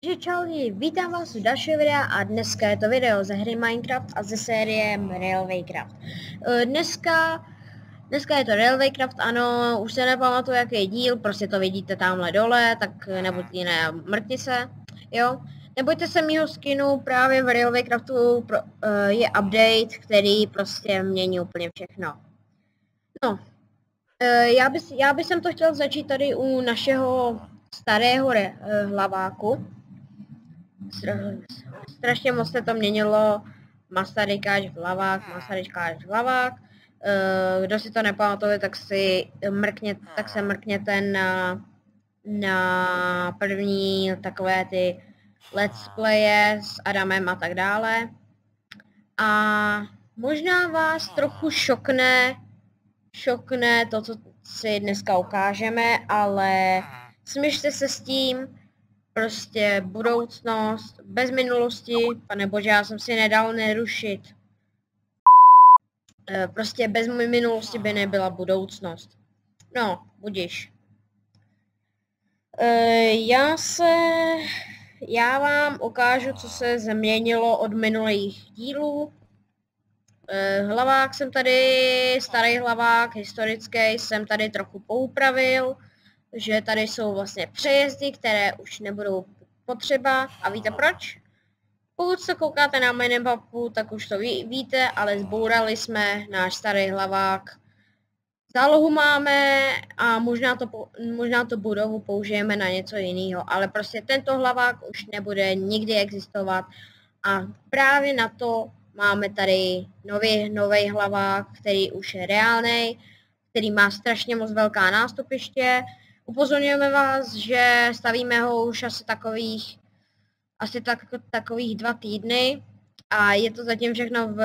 Takže čau lidi, vítám vás u dalšího videa a dneska je to video ze hry Minecraft a ze série Railwaycraft. Eh, Dneska, dneska je to Railwaycraft, ano, už se nepamatuju jaký je díl, prostě to vidíte tamhle dole, tak nebuďte ne, mrkni se, jo. Nebojte se mýho skinu, právě v Railwaycraftu pro, uh, je update, který prostě mění úplně všechno. No, uh, já, bys, já bych to chtěl začít tady u našeho starého re, uh, hlaváku. Str- strašně moc se to měnilo. Masarykáč hlavák, Masarykáč hlavák. Uh, kdo si to nepamatuje, tak si mrkně, tak se mrkněte na, na první takové ty let's playe s Adamem a tak dále. A možná vás trochu šokne, šokne to, co si dneska ukážeme, ale smíšte se s tím, prostě budoucnost, bez minulosti, pane bože, já jsem si nedal nerušit. Eh, Prostě bez minulosti by nebyla budoucnost. No, budiš. Eh, Já se já vám ukážu, co se změnilo od minulých dílů. Eh, Hlavák jsem tady, starý hlavák, historický, jsem tady trochu poupravil, že tady jsou vlastně přejezdy, které už nebudou potřeba. A víte proč? Pokud se koukáte na minimapu, tak už to ví, víte, ale zbourali jsme náš starý hlavák Zálohu máme a možná to, možná to budovu použijeme na něco jiného, ale prostě tento hlavák už nebude nikdy existovat a právě na to máme tady nový, nový hlavák, který už je reálný, který má strašně moc velká nástupiště. Upozorňujeme vás, že stavíme ho už asi takových, asi tak, takových dva týdny a je to zatím všechno v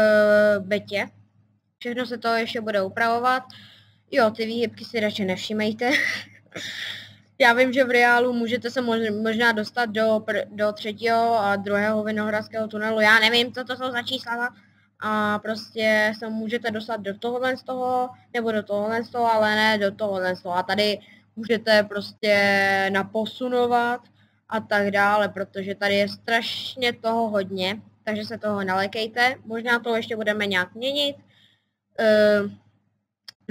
betě. Všechno se to ještě bude upravovat. Jo, ty výhybky si radši nevšímejte. Já vím, že v reálu můžete se mož- možná dostat do, do třetího a druhého vinohradského tunelu. Já nevím, co to jsou za čísla. A prostě se můžete dostat do tohohle z toho, nebo do tohohle z toho, ale ne do tohohle z toho. A tady můžete prostě naposunovat a tak dále, protože tady je strašně toho hodně, takže se toho nalekejte. Možná to ještě budeme nějak měnit. Uh,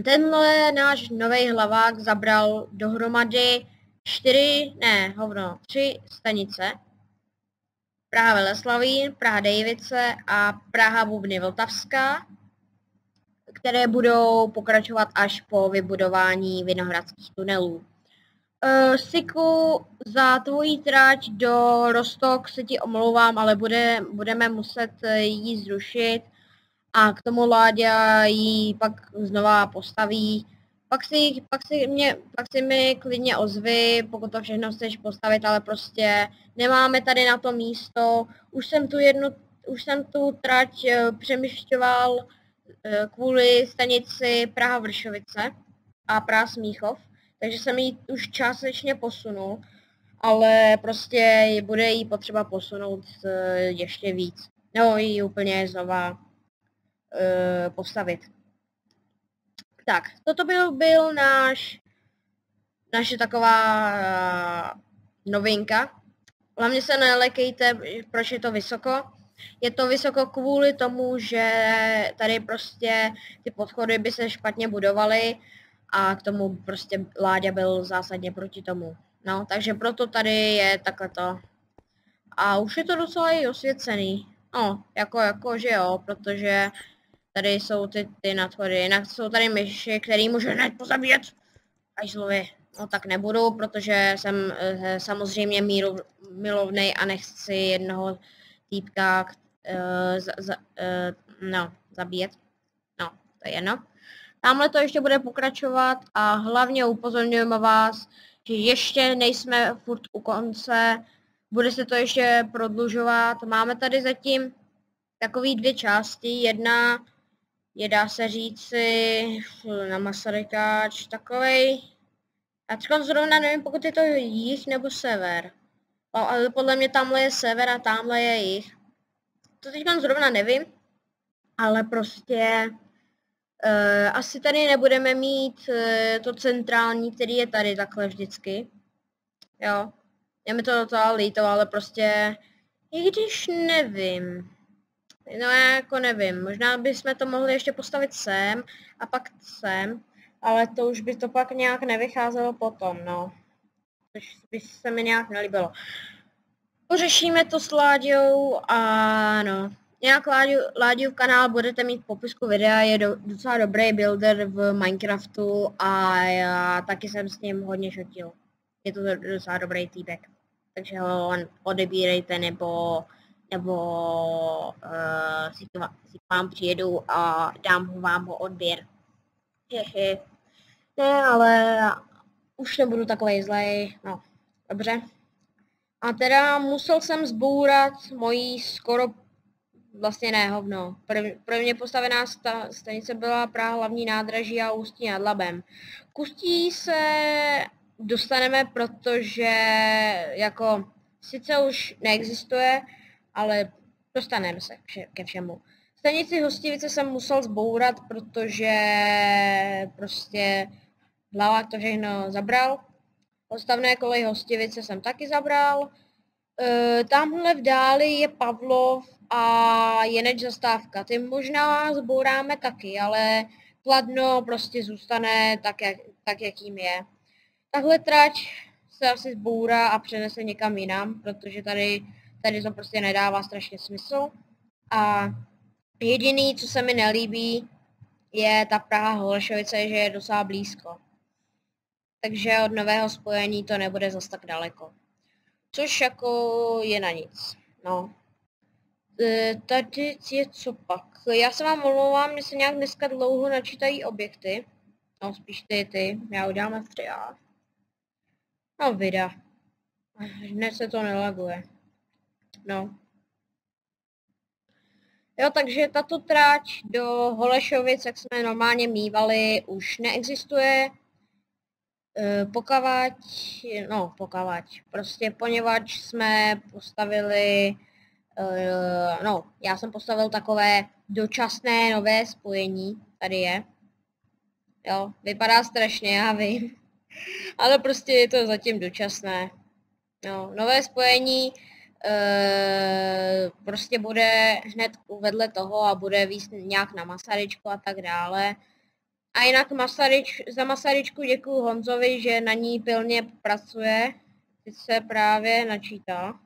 Tenhle náš nový hlavák zabral dohromady čtyři, ne, hovno, tři stanice. Praha Veleslavín, Praha Dejvice a Praha Bubny Vltavská, které budou pokračovat až po vybudování vinohradských tunelů. Uh, Siku, za tvojí trať do Rostok se ti omlouvám, ale bude, budeme muset ji zrušit a k tomu Láďa ji pak znova postaví. Pak si, pak si, mě, pak si mi klidně ozvy, pokud to všechno chceš postavit, ale prostě nemáme tady na to místo. Už jsem tu jednu, už jsem tu trať eh, přemýšťoval eh, kvůli stanici Praha Vršovice a Praha Smíchov, takže jsem ji už částečně posunul, ale prostě bude jí potřeba posunout eh, ještě víc. No, ji úplně znova postavit. Tak, toto byl, byl náš, naše taková eh, novinka. Hlavně se nelekejte, proč je to vysoko. Je to vysoko kvůli tomu, že tady prostě ty podchody by se špatně budovaly a k tomu prostě Láďa byl zásadně proti tomu. No, takže proto tady je takhle to. A už je to docela i osvěcený. No, jako, jako že jo, protože tady jsou ty, ty nadchody, jinak jsou tady myši, který můžu hned pozabíjet. Až slovy, no tak nebudu, protože jsem e, samozřejmě míru, milovnej a nechci jednoho týpka e, za, za, e, no, zabíjet. No, to je jedno. Tamhle to ještě bude pokračovat a hlavně upozorňujeme vás, že ještě nejsme furt u konce, bude se to ještě prodlužovat. Máme tady zatím takový dvě části. Jedna je, dá se říci, na Masarykáč, takovej. Já třeba zrovna nevím, pokud je to jich nebo sever. Ale podle mě tamhle je sever a tamhle je jich. To teď zrovna nevím. ale prostě uh, asi tady nebudeme mít uh, to centrální, který je tady takhle vždycky. Jo, je mi to docela líto, ale prostě, i když nevím, no já jako nevím, možná bychom to mohli ještě postavit sem a pak sem, ale to už by to pak nějak nevycházelo potom, no. Což by se mi nějak nelíbilo. Pořešíme to s Láďou a no. Nějak Láďu, Láďův kanál budete mít v popisku videa, je do, docela dobrý builder v Minecraftu a já taky jsem s ním hodně šotil. Je to docela dobrý týpek. Takže ho odebírejte nebo nebo uh, si, k vám, si k vám přijedu a dám ho vám ho odběr. Hehe. Ne, ale už nebudu takový zlej, no, dobře. A teda musel jsem zbourat mojí skoro vlastně ne hovno. Prv, prvně postavená sta, stanice byla Praha hlavní nádraží a Ústí nad Labem. K Ústí se dostaneme, protože jako sice už neexistuje, ale dostaneme se ke všemu. Stanici Hostivice jsem musel zbourat, protože prostě hlavák to všechno zabral. Odstavné kolej Hostivice jsem taky zabral. E, tamhle v dáli je Pavlov a Jeneč zastávka. Ty možná zbouráme taky, ale Kladno prostě zůstane tak, jak, tak jakým je. Tahle trať se asi zbourá a přenese někam jinam, protože tady, tady to prostě nedává strašně smysl. A jediný, co se mi nelíbí, je ta Praha Holešovice, že je docela blízko. Takže od nového spojení to nebude zas tak daleko. Což jako je na nic. No. E, tady je co pak. Já se vám omlouvám, že se nějak dneska dlouho načítají objekty. No, spíš ty, ty. Já uděláme v 3A. No, vida. Dnes se to nelaguje. No. Jo, takže tato tráť do Holešovic, jak jsme normálně mývali, už neexistuje. E, pokavať, no pokavať, prostě poněvadž jsme postavili, e, no já jsem postavil takové dočasné nové spojení, tady je. Jo, vypadá strašně, já vím. Ale prostě je to zatím dočasné. No, nové spojení e, prostě bude hned vedle toho a bude víc nějak na Masaryčku a tak dále. A jinak Masaryč, za Masaryčku děkuji Honzovi, že na ní pilně pracuje. Teď se právě načítá.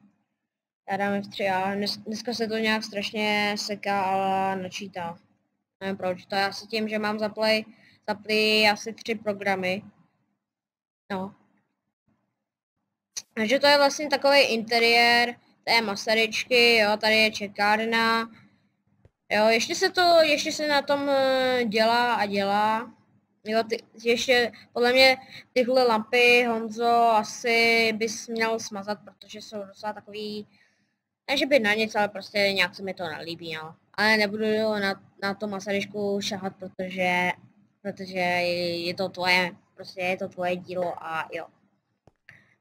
Já dáme v 3A. Dnes, dneska se to nějak strašně seká, ale načítá. Nevím proč. To je asi tím, že mám zaplay, zaplay asi tři programy. No. Takže to je vlastně takový interiér té Masaryčky, jo, tady je čekárna. Jo, ještě se to, ještě se na tom eh, dělá a dělá. Jo, ty, ještě podle mě tyhle lampy, Honzo, asi bys měl smazat, protože jsou docela takový, ne že by na nic, ale prostě nějak se mi to nelíbí, no. Ale nebudu na, na to Masaryčku šahat, protože, protože je to tvoje, prostě je to tvoje dílo a jo.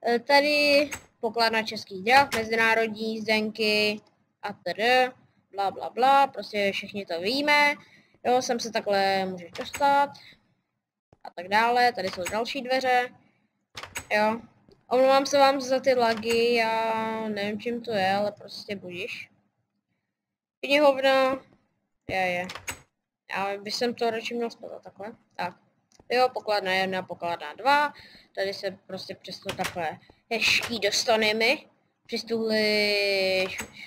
E, tady pokladna českých drah, mezinárodní zdenky a td. Bla, bla, bla, prostě všichni to víme. Jo, sem se takhle můžeš dostat. A tak dále, tady jsou další dveře. Jo. Omlouvám se vám za ty lagy, já nevím čím to je, ale prostě budíš. Knihovna. Je, je. Já bych jsem to radši měl spadat takhle. Tak. Jo, pokladna jedna, pokladna dva. Tady se prostě přesto takhle hezký dostaneme. Přes tuhle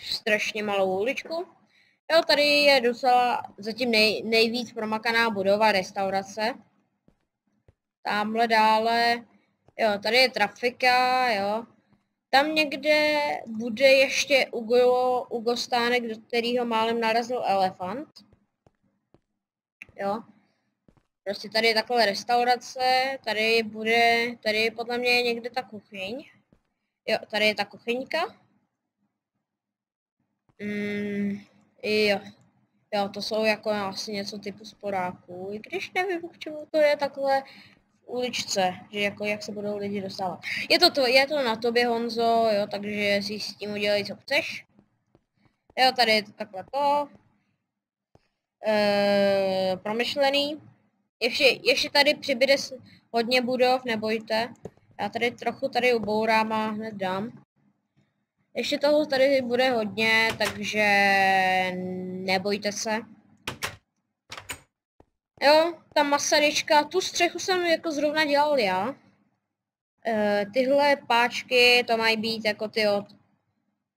strašně malou uličku. Jo, tady je docela zatím nej, nejvíc promakaná budova restaurace. Tamhle dále, jo, tady je trafika, jo. Tam někde bude ještě Ugo, Ugo stánek, do kterého málem narazil elefant. Jo. Prostě tady je takhle restaurace, tady bude, tady podle mě někde ta kuchyň. Jo, tady je ta kuchyňka. Mm, jo. Jo, to jsou jako asi něco typu sporáků, i když nevím, k čemu to je takhle v uličce, že jako jak se budou lidi dostávat. Je to, to, je to na tobě, Honzo, jo, takže si s tím udělej, co chceš. Jo, tady je to takhle to. e, promyšlený. Ještě, ještě tady přibyde hodně budov, nebojte. Já tady trochu tady ubourám a hned dám. Ještě toho tady bude hodně, takže nebojte se. Jo, ta masarička, tu střechu jsem jako zrovna dělal já. E, tyhle páčky, to mají být jako ty od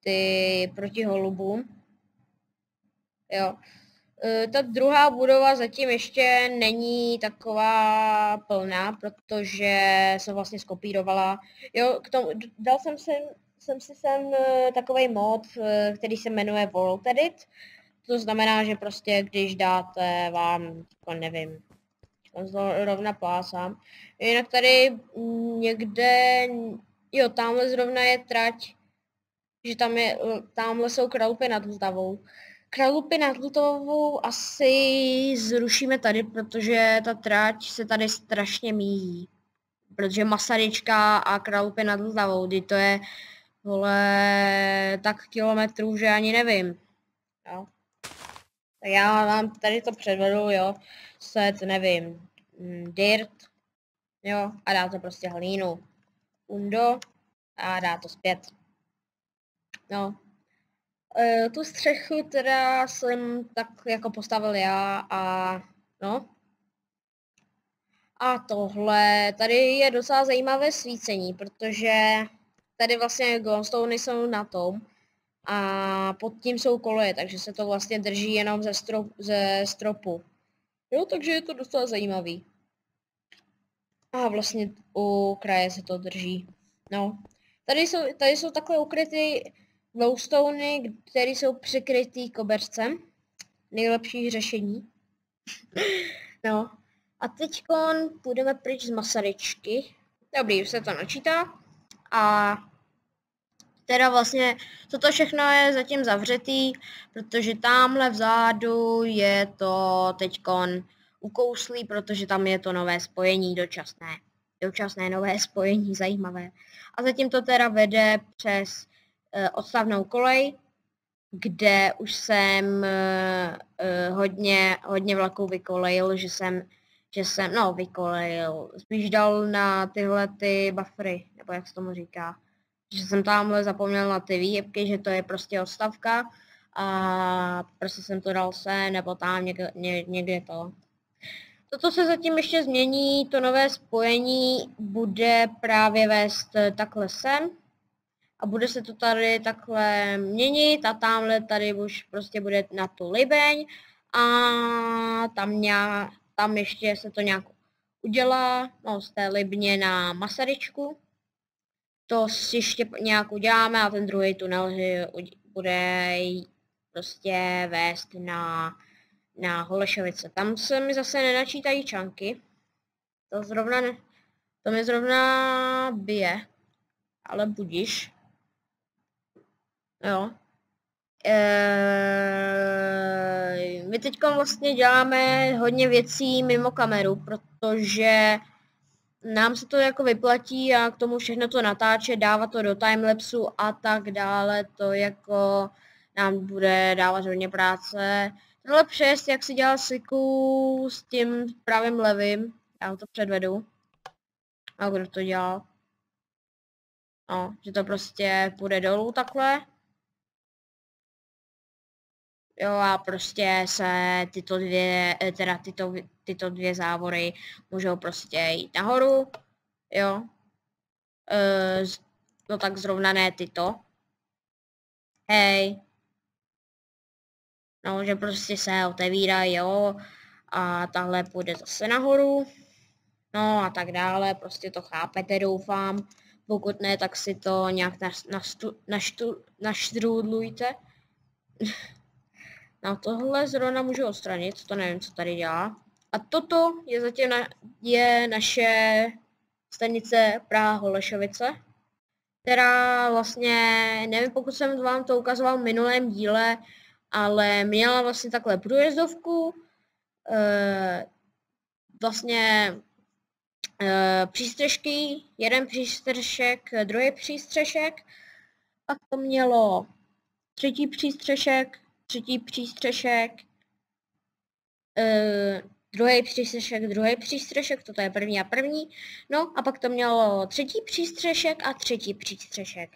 ty proti holubům. Jo. E, ta druhá budova zatím ještě není taková plná, protože jsem vlastně skopírovala. Jo, k tomu, dal jsem sem, jsem si sem takový mod, eh, který se jmenuje World Edit. To znamená, že prostě když dáte vám, jako nevím, on to rovna plásám. Jinak tady někde, jo, tamhle zrovna je trať, že tam je, eh, tamhle jsou kralupy nad Vltavou. Kralupy nad Vltavou asi zrušíme tady, protože ta trať se tady strašně míjí. Protože Masaryčka a Kralupy nad Vltavou, kdy to je, vole, tak kilometrů, že ani nevím. Jo. Tak já vám tady to předvedu, jo, set, nevím, mm, dirt, jo, a dá to prostě hlínu. Undo a dá to zpět. No. E, tu střechu teda jsem tak jako postavil já a no. A tohle, tady je docela zajímavé svícení, protože tady vlastně glowstony jsou na tom a pod tím jsou koleje, takže se to vlastně drží jenom ze, strop, ze stropu. Jo, takže je to docela zajímavý. A vlastně u kraje se to drží. No. Tady jsou, tady jsou takhle ukryty glowstony, které jsou přikrytý kobercem. Nejlepší řešení. no. A teď půjdeme pryč z Masaryčky. Dobrý, už se to načítá. A teda vlastně toto všechno je zatím zavřetý, protože tamhle vzadu je to teďkon ukouslý, protože tam je to nové spojení dočasné. Dočasné nové spojení, zajímavé. A zatím to teda vede přes uh, odstavnou kolej, kde už jsem uh, hodně, hodně vlaků vykolejil, že jsem, že jsem, no vykolejil, spíš dal na tyhle ty buffery, nebo jak se tomu říká že jsem tamhle zapomněl na ty výjebky, že to je prostě odstavka a prostě jsem to dal se, nebo tam někde, ně, někde to. Toto se zatím ještě změní, to nové spojení bude právě vést takhle sem a bude se to tady takhle měnit a tamhle tady už prostě bude na tu libeň a tam, nějak, tam ještě se to nějak udělá, no z té libně na Masaryčku to si ještě nějak uděláme a ten druhý tunel bude prostě vést na, na Holešovice. Tam se mi zase nenačítají čanky. To zrovna ne, to mi zrovna bije. Ale budíš. Jo. Eee, my teď vlastně děláme hodně věcí mimo kameru, protože nám se to jako vyplatí a k tomu všechno to natáčet, dávat to do timelapsu a tak dále, to jako nám bude dávat hodně práce. Tenhle přes, jak si dělal siku s tím pravým levým, já to předvedu. A kdo to dělal? No, že to prostě půjde dolů takhle. Jo a prostě se tyto dvě, eh, teda tyto, tyto dvě závory můžou prostě jít nahoru, jo. E, no tak zrovna ne tyto. Hej. No, že prostě se otevírají, jo. A tahle půjde zase nahoru. No a tak dále, prostě to chápete, doufám. Pokud ne, tak si to nějak naštrůdlujte. No tohle zrovna můžu odstranit, to nevím, co tady dělá. A toto je zatím na, je naše stanice Praha Holešovice, která vlastně, nevím, pokud jsem vám to ukazoval v minulém díle, ale měla vlastně takhle průjezdovku, e, vlastně e, přístřežky, jeden přístřešek, druhý přístřešek, pak to mělo třetí přístřešek, třetí přístřešek, uh, druhý přístřešek, druhý přístřešek, toto je první a první, no a pak to mělo třetí přístřešek a třetí přístřešek.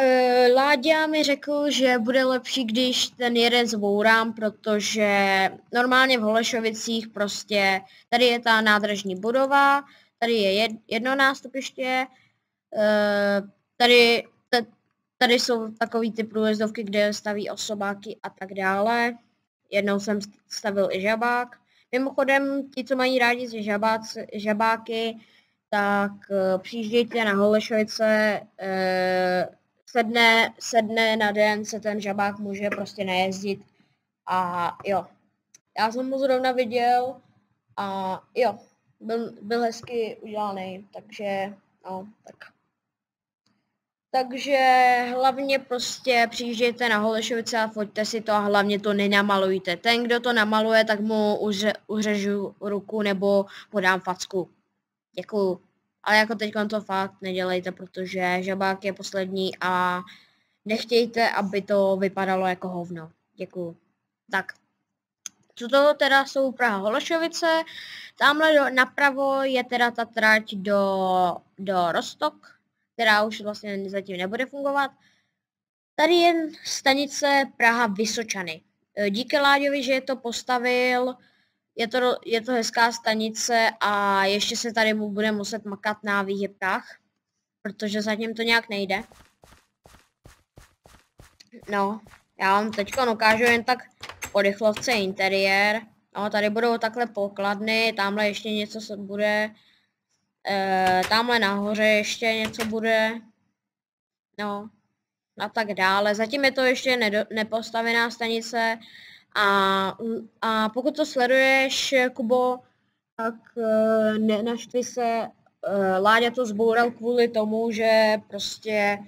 Uh, Láďa mi řekl, že bude lepší, když ten jeden zbourám, protože normálně v Holešovicích prostě, tady je ta nádražní budova, tady je jedno nástupiště, uh, tady, tady jsou takový ty průjezdovky, kde staví osobáky a tak dále. Jednou jsem stavil i žabák. Mimochodem, ti, co mají rádi žabác, žabáky, tak uh, přijíždějte na Holešovice, uh, sedne, sedne na den, se ten žabák může prostě nejezdit. A jo, já jsem ho zrovna viděl a jo, byl, byl hezky udělaný, takže no, tak. Takže hlavně prostě přijíždějte na Holešovice a foďte si to a hlavně to nenamalujte. Ten, kdo to namaluje, tak mu uře, uřežu ruku nebo podám facku. Děkuju. Ale jako teď to fakt nedělejte, protože žabák je poslední a nechtějte, aby to vypadalo jako hovno. Děkuju. Tak. Co to teda jsou Praha Hološovice. Tamhle do, napravo je teda ta trať do, do Rostok, která už vlastně zatím nebude fungovat. Tady je stanice Praha Vysočany. Díky Láďovi, že je to postavil, je to, je to hezká stanice a ještě se tady bude muset makat na výhybkách, protože zatím to nějak nejde. No, já vám teď ukážu jen tak po rychlovce interiér. No, tady budou takhle pokladny, tamhle ještě něco se bude. E, tamhle nahoře ještě něco bude. No, a tak dále. Zatím je to ještě nedo, nepostavená stanice, a, a pokud to sleduješ, Kubo, tak uh, nenaštvi se, uh, Láďa to zboural kvůli tomu, že prostě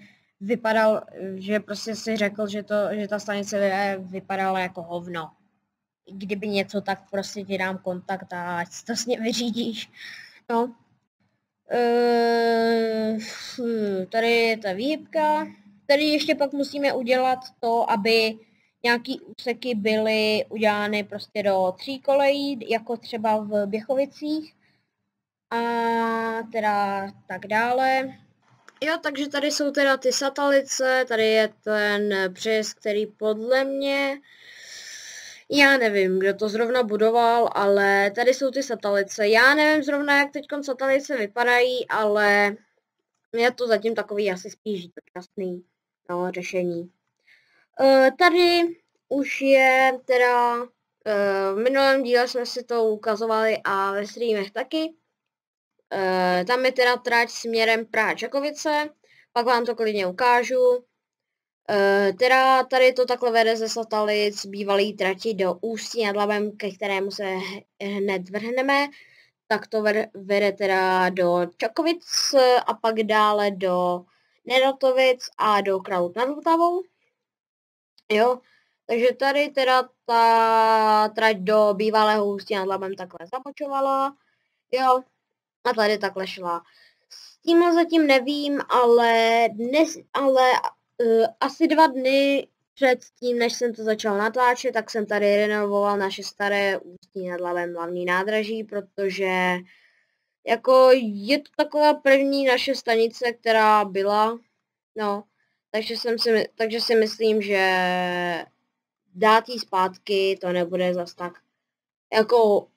vypadal, že prostě si řekl, že, to, že ta stanice vypadala jako hovno. Kdyby něco, tak prostě ti dám kontakt a ať to s ním vyřídíš. No. Uh, tady je ta výhybka. Tady ještě pak musíme udělat to, aby nějaký úseky byly udělány prostě do tří kolejí, jako třeba v Běchovicích a teda tak dále. Jo, takže tady jsou teda ty satelice, tady je ten břez, který podle mě, já nevím, kdo to zrovna budoval, ale tady jsou ty satelice. Já nevím zrovna, jak teď satelice vypadají, ale je to zatím takový asi spíš dočasný no, řešení. Uh, tady už je teda, uh, v minulém díle jsme si to ukazovali a ve streamech taky. Uh, tam je teda trať směrem Praha Čakovice, pak vám to klidně ukážu. Uh, teda tady to takhle vede ze Satalic bývalý trati do Ústí nad Labem, ke kterému se hned vrhneme. Tak to vede, teda do Čakovic a pak dále do Neratovic a do Kraluk nad Vltavou. Jo, takže tady teda ta trať do bývalého Ústí nad Labem takhle zamočovala. Jo, a tady takhle šla. S tímhle zatím nevím, ale, dnes, ale uh, asi dva dny před tím, než jsem to začal natáčet, tak jsem tady renovoval naše staré Ústí nad Labem hlavní nádraží, protože jako je to taková první naše stanice, která byla, no, takže, jsem si, takže si myslím, že dát jí zpátky, to nebude zas tak, jako,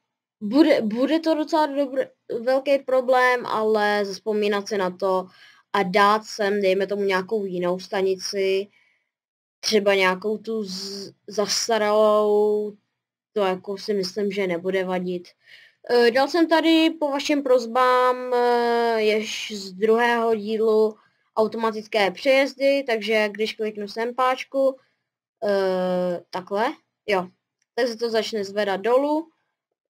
bude, bude to docela dobrý, velký problém, ale zaspomínat se na to a dát sem, dejme tomu nějakou jinou stanici, třeba nějakou tu zastaralou, to jako si myslím, že nebude vadit. E, dal jsem tady po vašim prozbám e, jež z druhého dílu automatické přejezdy, takže když kliknu sem páčku, uh, takhle, jo, tak se to začne zvedat dolů,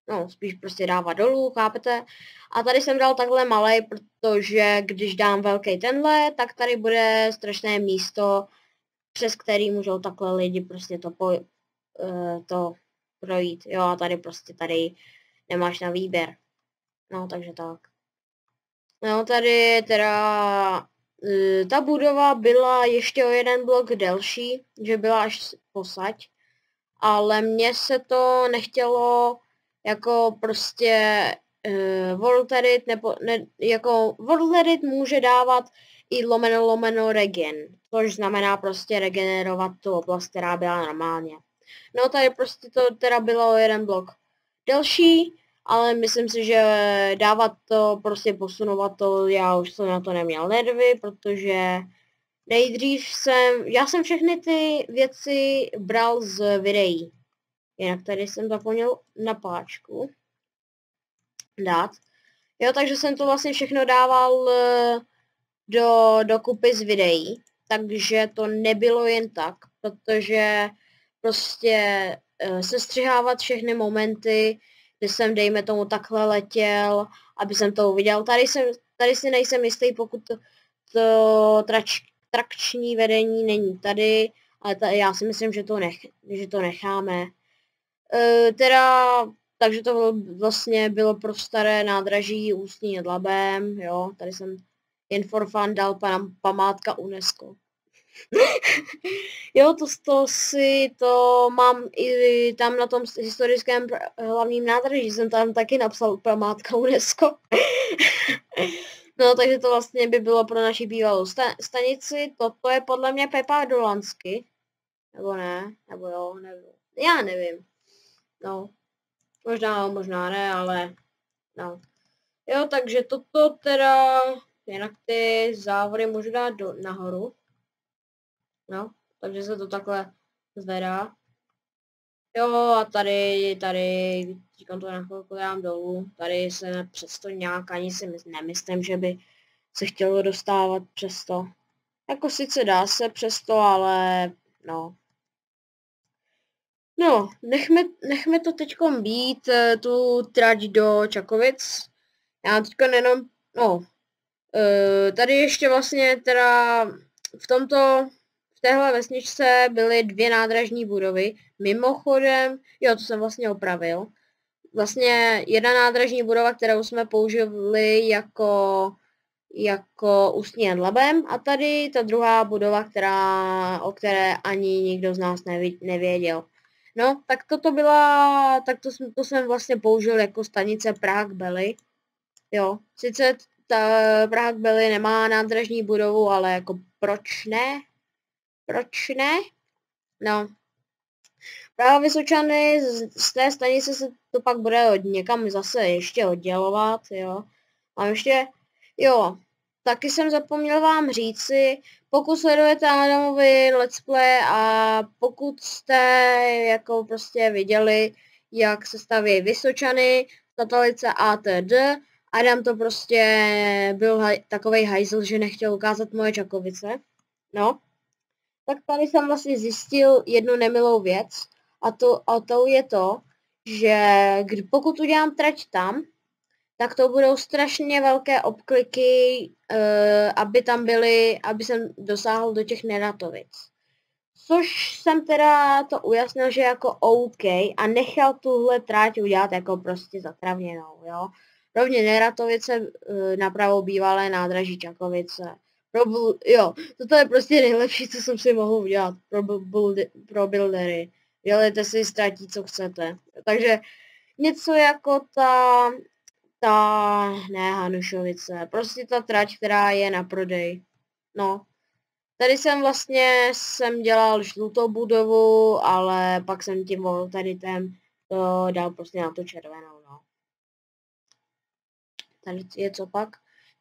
no spíš prostě dává dolů, chápete? A tady jsem dal takhle malý, protože když dám velký tenhle, tak tady bude strašné místo, přes který můžou takhle lidi prostě to, po, uh, to projít, jo, a tady prostě tady nemáš na výběr. No, takže tak. No, tady teda E, ta budova byla ještě o jeden blok delší, že byla až posaď. ale mně se to nechtělo jako prostě uh, Volterit, nebo ne, jako Volterit může dávat i lomeno lomeno regen, což znamená prostě regenerovat tu oblast, která byla normálně. No tady prostě to teda bylo jeden blok delší, ale myslím si, že dávat to, prostě posunovat to, já už jsem na to neměl nervy, protože nejdřív jsem, já jsem všechny ty věci bral z videí. Jinak tady jsem zapomněl na páčku dát. Jo, takže jsem to vlastně všechno dával eh, do, do kupy z videí, takže to nebylo jen tak, protože prostě uh, sestřihávat všechny momenty, kdy jsem, dejme tomu, takhle letěl, aby jsem to uviděl. Tady, jsem, tady si nejsem jistý, pokud to, to trač, trakční vedení není tady, ale ta, já si myslím, že to, nech, že to necháme. E, teda, takže to vlastně bylo pro staré nádraží Ústí nad Labem, jo, tady jsem jen for fun dal pan, památka UNESCO. jo, to, to si, to mám i tam na tom historickém hlavním nádraží, jsem tam taky napsal památka UNESCO. no, takže to vlastně by bylo pro naši bývalou sta- stanici. Toto je podle mě Pepa Dolansky. Nebo ne, nebo jo, nevím. Já nevím. No, možná, možná ne, ale no. Jo, takže toto teda, jinak ty závody můžu dát do, nahoru. No, takže se to takhle zvedá. Jo, a tady, tady, říkám to na chvilku dám dolů, tady se přesto nějak ani si nemyslím, že by se chtělo dostávat přesto. Jako sice dá se přesto, ale no. No, nechme, nechme to teď být, eh, tu trať do Čakovic. Já teďka jenom, no, eh, tady ještě vlastně teda v tomto v téhle vesničce byly dvě nádražní budovy. Mimochodem, jo, to jsem vlastně opravil. Vlastně jedna nádražní budova, kterou jsme použili jako, jako ústní labem a tady ta druhá budova, která, o které ani nikdo z nás nevěděl. No, tak toto byla, tak to, to jsem vlastně použil jako stanice Prague Belly. Jo, sice ta Prague Belly nemá nádražní budovu, ale jako proč ne? Proč ne? No. Právě Vysočany z, z té stanice se to pak bude od někam zase ještě oddělovat, jo. A ještě, jo, taky jsem zapomněl vám říci, pokud sledujete Adamovi let's play a pokud jste jako prostě viděli, jak se staví Vysočany, Tatalice ATD, Adam to prostě byl haj, takovej hajzl, že nechtěl ukázat moje Čakovice. No tak tady jsem vlastně zjistil jednu nemilou věc a to, a to je to, že kdy, pokud udělám trať tam, tak to budou strašně velké obkliky, uh, aby tam byly, aby jsem dosáhl do těch Neratovic. Což jsem teda to ujasnil, že jako OK a nechal tuhle tráť udělat jako prostě zatravněnou, jo. Rovně Neratovice uh, napravo bývalé nádraží Čakovice pro, jo, toto je prostě nejlepší, co jsem si mohl udělat pro, buildy, pro buildery. Dělejte si ztratí, co chcete. Takže něco jako ta, ta, ne Hanušovice, prostě ta trať, která je na prodej. No. Tady jsem vlastně, jsem dělal žlutou budovu, ale pak jsem tím voltaritem to dal prostě na to červenou, no. Tady je co pak?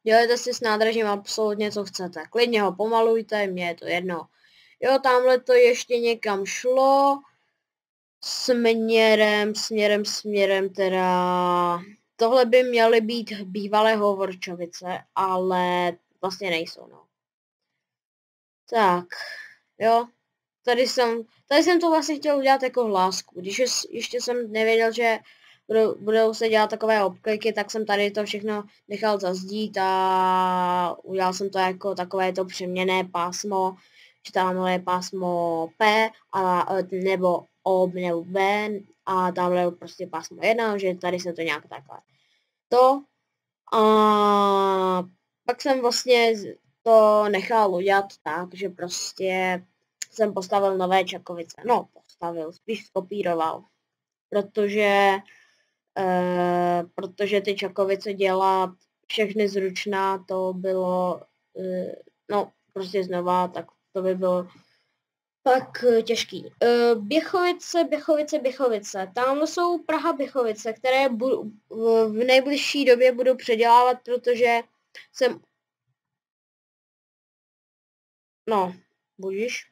Dělejte si s nádražím absolutně co chcete. Klidně ho pomalujte, mě je to jedno. Jo, tamhle to ještě někam šlo. Směrem, směrem, směrem teda... Tohle by měly být bývalé Hovorčovice, ale vlastně nejsou, no. Tak, jo. Tady jsem, tady jsem to vlastně chtěl udělat jako hlásku. Když ještě jsem nevěděl, že budou, budou se dělat takové obkliky, tak jsem tady to všechno nechal zazdít a udělal jsem to jako takové to přeměné pásmo, že tamhle je pásmo P a, nebo O nebo B a tamhle prostě pásmo 1, že tady se to nějak takhle. To a pak jsem vlastně to nechal udělat tak, že prostě jsem postavil nové čakovice. No, postavil, spíš skopíroval. Protože, uh, protože ty čakovice dělat všechny zručná, to bylo, uh, no prostě znova, tak to by bylo tak eh, těžký. Uh, Běchovice, Běchovice, Běchovice. Tam jsou Praha Běchovice, které budu, v nejbližší době budu předělávat, protože jsem... No, budíš.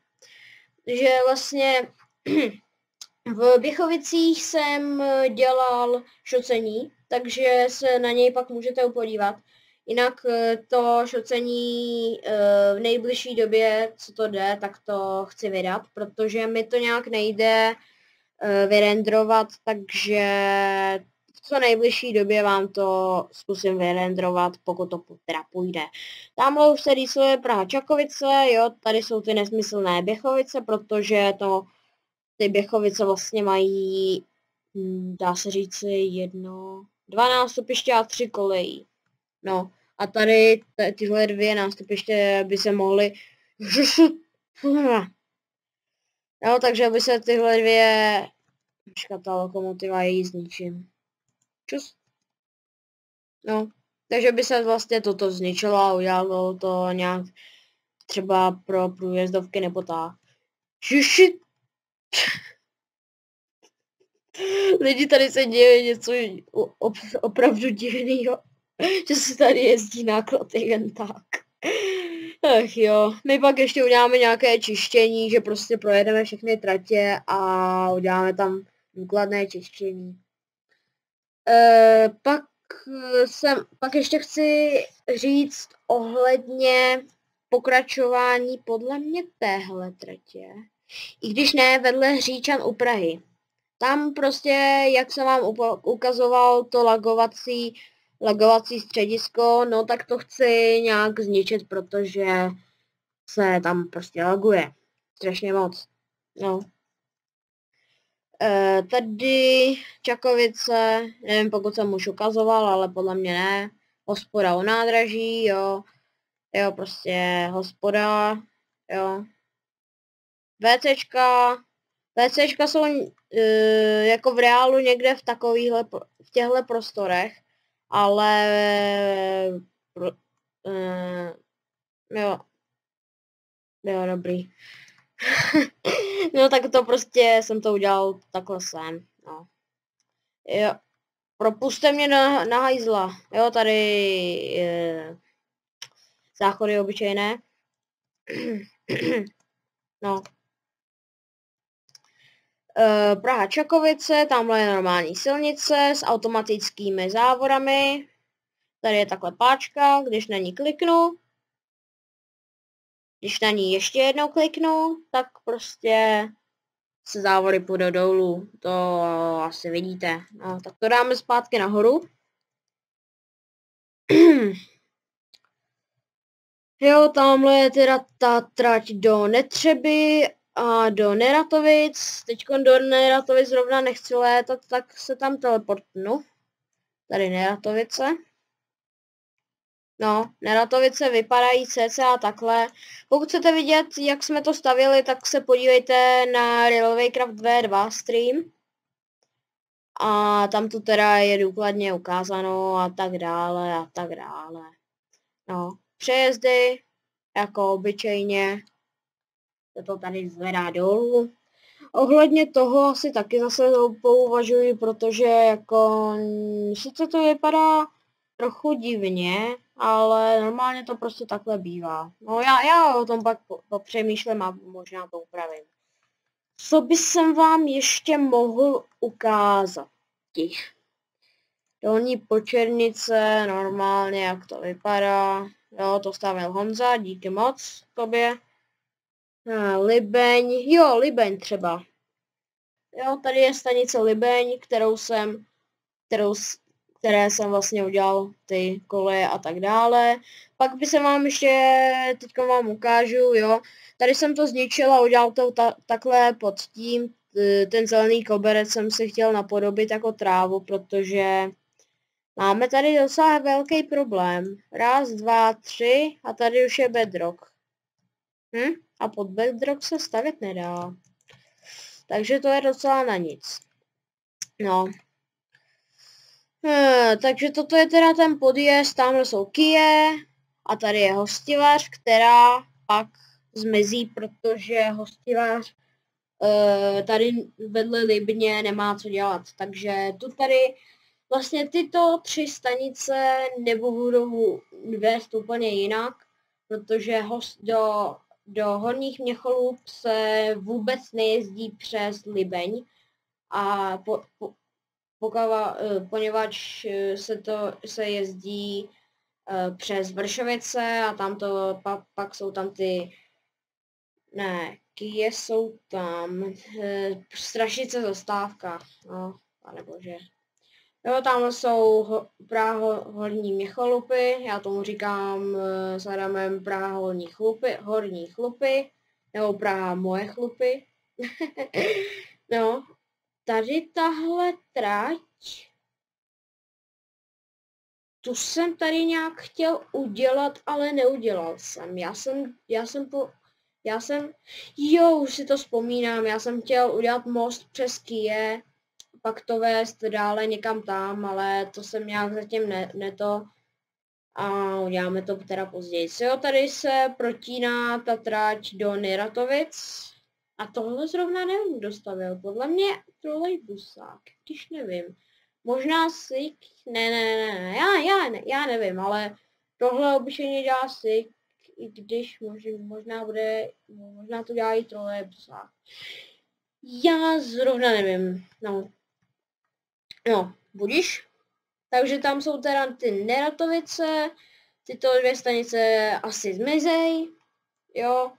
Že vlastně v Běchovicích jsem dělal šocení, takže se na něj pak můžete podívat. Jinak eh, to šocení eh, v nejbližší době, co to jde, tak to chci vydat, protože mi to nějak nejde eh, vyrendrovat, takže v co nejbližší době vám to zkusím vyrendrovat, pokud to teda půjde. Tamhle už se rýsuje Praha Čakovice, jo, tady jsou ty nesmyslné Běchovice, protože to ty Běchovice vlastně mají, hm, dá se říci, jedno, dva nástupiště a tři kolejí. No a tady tyhle dvě nástupiště by se mohly... No, takže by se tyhle dvě... Počkat, ta lokomotiva její zničím. Čus. No, takže by se vlastně toto zničilo a udělalo to nějak třeba pro průjezdovky nebo tak. Šiši. Lidi tady se děje něco opravdu divného. že se tady jezdí náklady jen tak. Ach jo, my pak ještě uděláme nějaké čištění, že prostě projedeme všechny tratě a uděláme tam důkladné čištění. E, pak jsem, pak ještě chci říct ohledně pokračování podle mě téhle tratě. I když ne vedle Hříčan u Prahy. Tam prostě, jak jsem vám ukazoval, to lagovací lagovací středisko, no tak to chci nějak zničit, protože se tam prostě laguje. Strašně moc. No. E, tady Čakovice, nevím pokud jsem už ukazoval, ale podle mě ne. Hospoda u nádraží, jo. Jo, prostě hospoda, jo. VCčka, VCčka jsou e, jako v reálu někde v takovýchhle, v těchto prostorech ale uh, jo, jo, dobrý. no tak to prostě jsem to udělal takhle sem, no. Jo, propuste mě na, na hajzla, jo, tady je, záchody obyčejné. no, Eh, Praha Čakovice, tamhle je normální silnice s automatickými závorami. Tady je takhle páčka, když na ní kliknu, když na ní ještě jednou kliknu, tak prostě se závory půjdou dolů. To asi vidíte. No, tak to dáme zpátky nahoru. jo, tamhle je teda ta trať do Netřeby a do Neratovic, teď do Neratovic zrovna nechci létat, tak se tam teleportnu. Tady Neratovice. No, Neratovice vypadají cca takhle. Pokud chcete vidět, jak jsme to stavili, tak se podívejte na Railway Craft V2 stream. A tam to teda je důkladně ukázáno a tak dále a tak dále. No, přejezdy, jako obyčejně, se to tady zvedá dolů. Ohledně toho asi taky zase pouvažuji, protože jako sice to vypadá trochu divně, ale normálně to prostě takhle bývá. No já, já o tom pak popřemýšlím a možná to upravím. Co by jsem vám ještě mohl ukázat? Dolní počernice, normálně jak to vypadá. Jo, to stavil Honza, díky moc tobě. A, Libeň, jo, Libeň třeba. Jo, tady je stanice Libeň, kterou jsem, kterou, které jsem vlastně udělal ty koleje a tak dále. Pak by se vám ještě, teď vám ukážu, jo. Tady jsem to zničil a udělal to ta, takhle pod tím. Ten zelený koberec jsem si chtěl napodobit jako trávu, protože máme tady docela velký problém. Raz, dva, tři a tady už je bedrock. Hm? A pod bedrock se stavit nedá. Takže to je docela na nic. No. Eh, takže toto je teda ten podjezd, tamhle jsou kie a tady je hostivař, která pak zmizí, protože hostivař eh, tady vedle Libně nemá co dělat. Takže tu tady vlastně tyto tři stanice nebo vést úplně jinak, protože host do, do Horních Měcholů se vůbec nejezdí přes Libeň a po, po, pokava, eh, poněvadž eh, se to se jezdí uh, přes Vršovice a tam to, pa, pak jsou tam ty, ne, Kie jsou tam, strašnice zastávka, no, pane bože. Jo, tam jsou ho, Praho horní měcholupy, já tomu říkám uh, s Adamem horní chlupy, horní chlupy, nebo Praha moje chlupy. no, tady tahle trať, tu jsem tady nějak chtěl udělat, ale neudělal jsem. Já jsem, já jsem po, já jsem, jo, už si to vzpomínám, já jsem chtěl udělat most přes Kie, pak to vést dále někam tam, ale to jsem nějak zatím ne, ne to. A uděláme to teda později. Jo, tady se protíná ta trať do Neratovic. A tohle zrovna nevím, kdo stavil. Podle mě trolejbusák, když nevím. Možná SIK, ne, ne, ne, ne, já, já, ne, já nevím, ale tohle obyčejně dělá SIK, i když možná, možná bude, možná to dělá i trolejbusák. Já zrovna nevím, no. No, budíš? Takže tam jsou teda ty Neratovice, tyto dvě stanice asi zmizej, jo,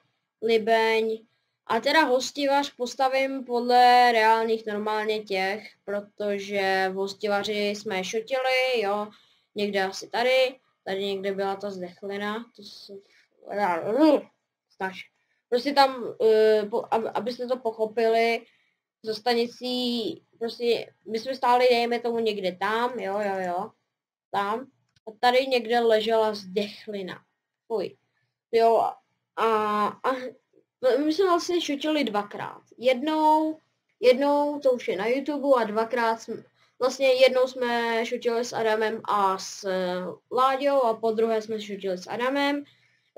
Libeň, a teda hostivař postavím podle reálných normálně těch, protože v hostivaři jsme šotili, jo, někde asi tady, tady někde byla ta zdechlina, to se... Snaž. Prostě tam, uh, abyste to pochopili, za stanicí, prostě, my jsme stáli, dejme tomu někde tam, jo, jo, jo, tam, a tady někde ležela zdechlina. Fuj. Jo, a, a my jsme vlastně šutili dvakrát. Jednou, jednou to už je na YouTube a dvakrát jsme, vlastně jednou jsme šutili s Adamem a s uh, Láďou a po druhé jsme šutili s Adamem.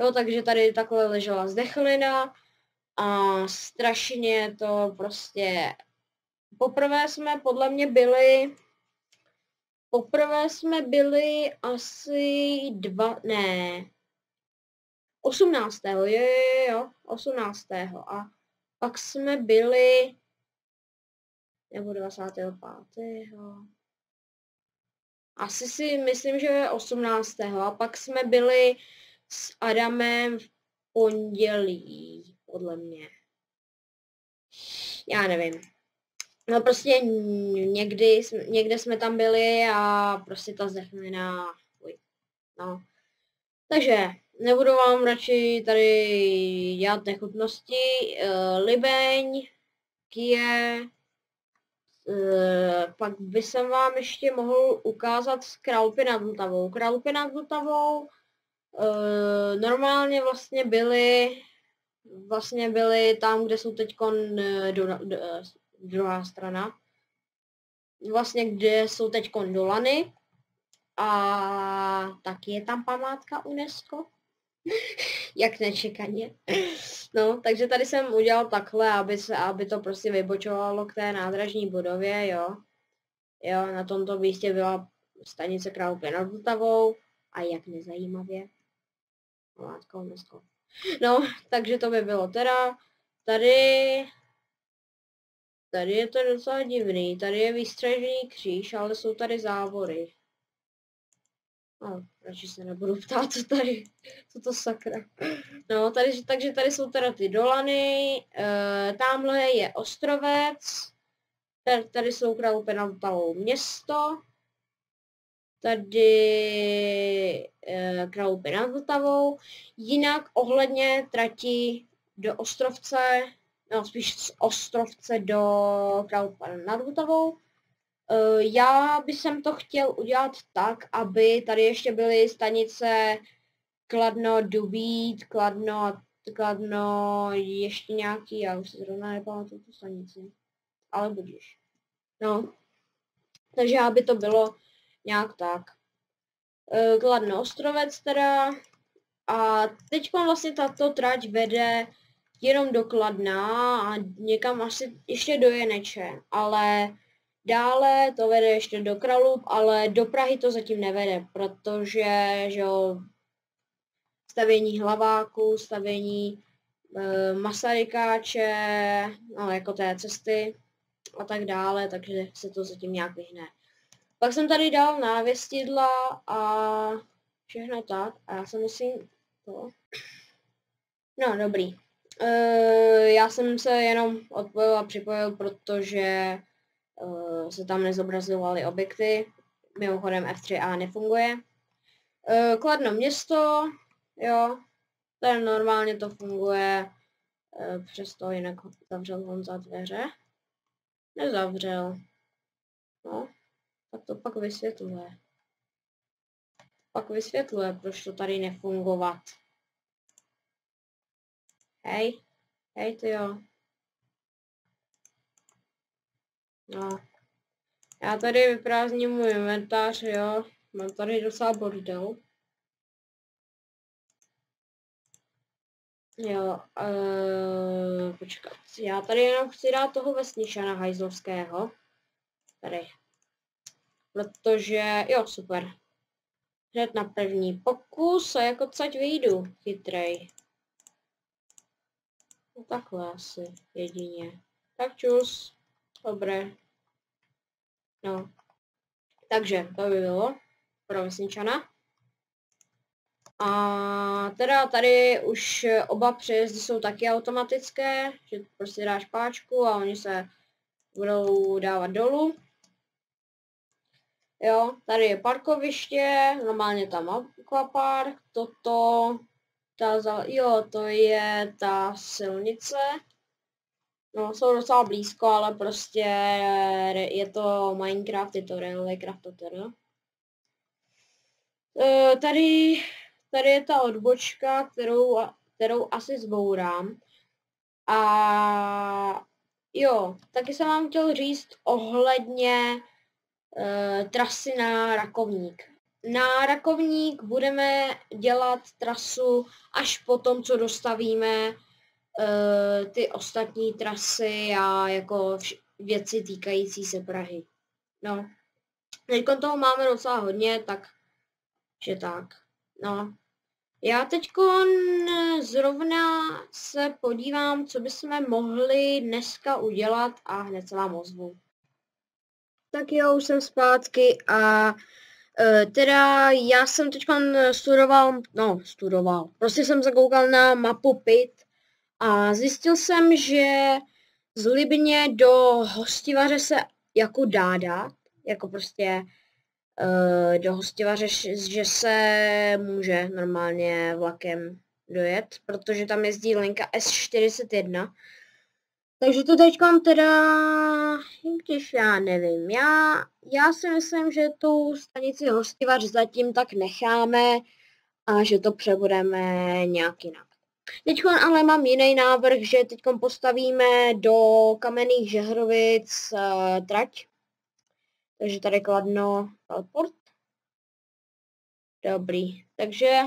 Jo, takže tady takhle ležela zdechlina a strašně to prostě... Poprvé jsme podle mě byli... Poprvé jsme byli asi dva, ne, 18. jo, jo, jo, 18. A pak jsme byli, nebo 25. Asi si myslím, že 18. A pak jsme byli s Adamem v pondělí, podle mě. Já nevím. No prostě někdy, někde jsme tam byli a prostě ta zechlina, no. Takže nebudu vám radši tady dělat nechutnosti. Uh, Libeň, Kie, uh, pak by jsem vám ještě mohl ukázat Kralupy nad Vltavou. Kralupy nad Vltavou uh, normálně vlastně byly vlastně byly tam, kde jsou teď druhá strana. Vlastně, kde jsou teď dolany. A taky je tam památka UNESCO. Jak nečekaně. No, takže tady jsem udělal takhle, aby, se, aby to prostě vybočovalo k té nádražní budově, jo. Jo, na tomto místě byla stanice Králupě nad Vltavou a jak nezajímavě. Látko, dnesko. No, takže to by bylo teda. Tady... Tady je to docela divný. Tady je výstřežený kříž, ale jsou tady závory. No, radši se nebudu ptát, co tady, co to sakra. No, tady, takže tady jsou teda ty dolany, e, tamhle je ostrovec, tady, tady jsou Kralopenaltavou město, tady e, Kralupy nad Vltavou. Jinak ohledně trati do ostrovce, no spíš z ostrovce do Kralupy nad Vltavou, Uh, já bych to chtěl udělat tak, aby tady ještě byly stanice Kladno, Dubít, Kladno, Kladno, ještě nějaký, já už se zrovna nepamatuju tu stanici. ale budíš. No, takže aby to bylo nějak tak. E, Kladno ostrovec teda. A teď vlastně tato trať vede jenom do Kladna a někam asi ještě do Jeneče, ale dále to vede ještě do Kralub, ale do Prahy to zatím nevede, protože že jo, stavění hlaváků, stavění e, Masarykáče, no jako té cesty a tak dále, takže se to zatím nějak vyhne. Pak jsem tady dal návěstidla a všechno tak a já se musím to... No, dobrý. Uh, já jsem se jenom odpojil a připojil, protože uh, se tam nezobrazovaly objekty. Mimochodem F3A nefunguje. Uh, Kladno město, jo, ten normálně to funguje, uh, přesto jinak zavřel on za dveře. Nezavřel. No, tak to pak vysvětluje. Pak vysvětluje, proč to tady nefungovat. Hej, hej ty jo. No. Já tady vyprázdním můj inventář, jo. Mám tady docela bordel. Jo, uh, počkat. Já tady jenom chci dát toho vesničana hajzlovského. Tady. Protože, jo, super. Hned na první pokus a jako cať vyjdu chytrej. No takhle asi jedině. Tak čus. Dobré. No. Takže to by bylo pro vesničana. A teda tady už oba přejezdy jsou taky automatické, že prostě dáš páčku a oni se budou dávat dolů. Jo, tady je parkoviště, normálně tam aquapark, toto, ta, za, jo, to je ta silnice. No, jsou docela blízko, ale prostě je to Minecraft, je to Railway Craft, teda. E, tady, tady je ta odbočka, kterou, kterou asi zbourám. A jo, taky jsem vám chtěl říct ohledně uh, trasy na Rakovník. Na Rakovník budeme dělat trasu až po tom, co dostavíme uh, ty ostatní trasy a jako věci týkající se Prahy. No, teď toho máme docela hodně, tak že tak. No, já teď zrovna se podívám, co bychom mohli dneska udělat a hned se vám ozvu. Tak jo, už jsem zpátky a uh, teda já jsem teď studoval, no studoval, prostě jsem zakoukal na mapu PIT a zjistil jsem, že z Libně do hostivaře se jako dá dát, jako prostě uh, do hostivaře, že se může normálně vlakem dojet, protože tam jezdí linka S41, takže to teď teda, když já nevím, já, já si myslím, že tu stanici hostivař zatím tak necháme a že to přebudeme nějak jinak. Teď ale mám jiný návrh, že teď postavíme do kamenných žehrovic uh, trať. Takže tady kladno teleport. Dobrý. Takže,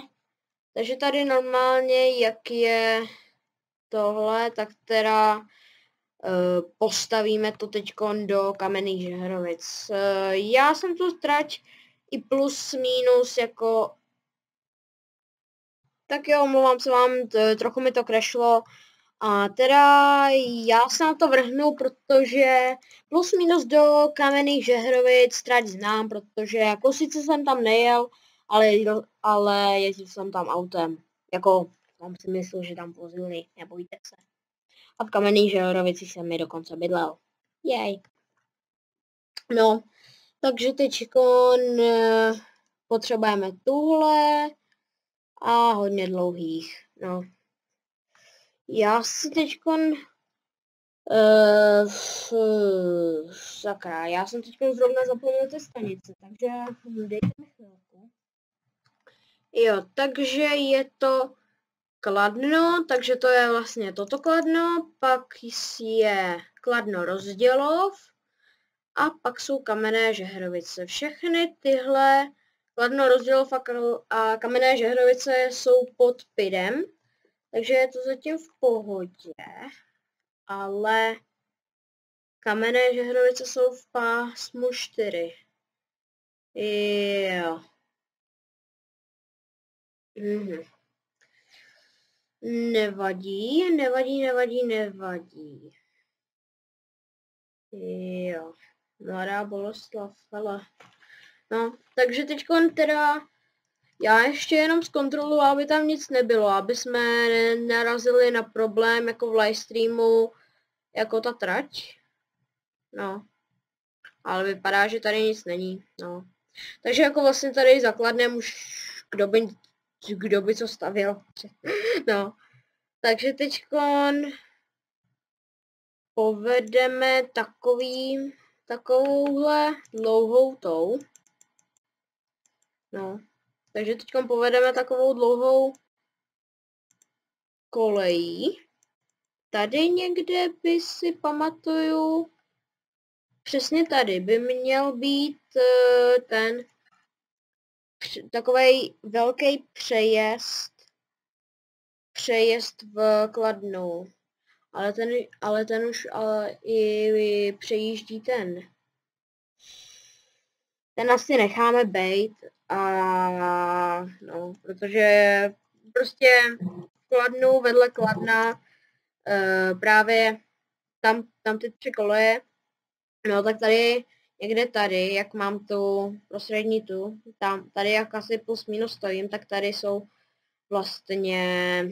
takže tady normálně, jak je tohle, tak teda postavíme to teď do kamenných žehrovic. Eh, já jsem tu trať i plus minus jako... Tak jo, omlouvám se vám, trochu mi to krešlo. A teda já se na to vrhnu, protože plus minus do kamenných žehrovic trať znám, protože jako sice jsem tam nejel, ale, ale jezdil jsem tam autem. Jako, mám si myslel, že tam vozili, nebojte se a v kamenný želrovici jsem mi dokonce bydlel. Jej. No, takže teď uh, potřebujeme tuhle a hodně dlouhých. No. Já si teď uh, sakra, já jsem teď zrovna zapomněl ty stanice, takže dejte mi chvilku. Jo, takže je to Kladno, takže to je vlastně toto Kladno, pak je Kladno rozdělov a pak jsou kamenné žehrovice. Všechny tyhle Kladno rozdělov a kamenné žehrovice jsou pod pidem, takže je to zatím v pohodě, ale kamenné žehrovice jsou v pásmu 4. Jo. Mhm. Nevadí, nevadí, nevadí, nevadí. Jo, mladá Boleslav, ale... No, takže teď teda já ještě jenom zkontroluji, aby tam nic nebylo, aby jsme narazili na problém jako v livestreamu, jako ta trať. No. Ale vypadá, že tady nic není, no. Takže jako vlastně tady zakladnem už kdo by, kdo by co stavil. No. Takže teďkon povedeme takový, takovouhle dlouhou tou. No. Takže teď povedeme takovou dlouhou kolejí. Tady někde by si pamatuju, přesně tady by měl být uh, ten takový velký přejezd, přejezd v Kladnou. Ale ten, ale ten už ale i, i přejíždí ten. Ten asi necháme být a no, protože prostě Kladnou vedle Kladna uh, právě tam, tam ty tři koleje, no tak tady někde tady, jak mám tu prostřední tu, tam, tady jak asi plus minus stojím, tak tady jsou vlastně,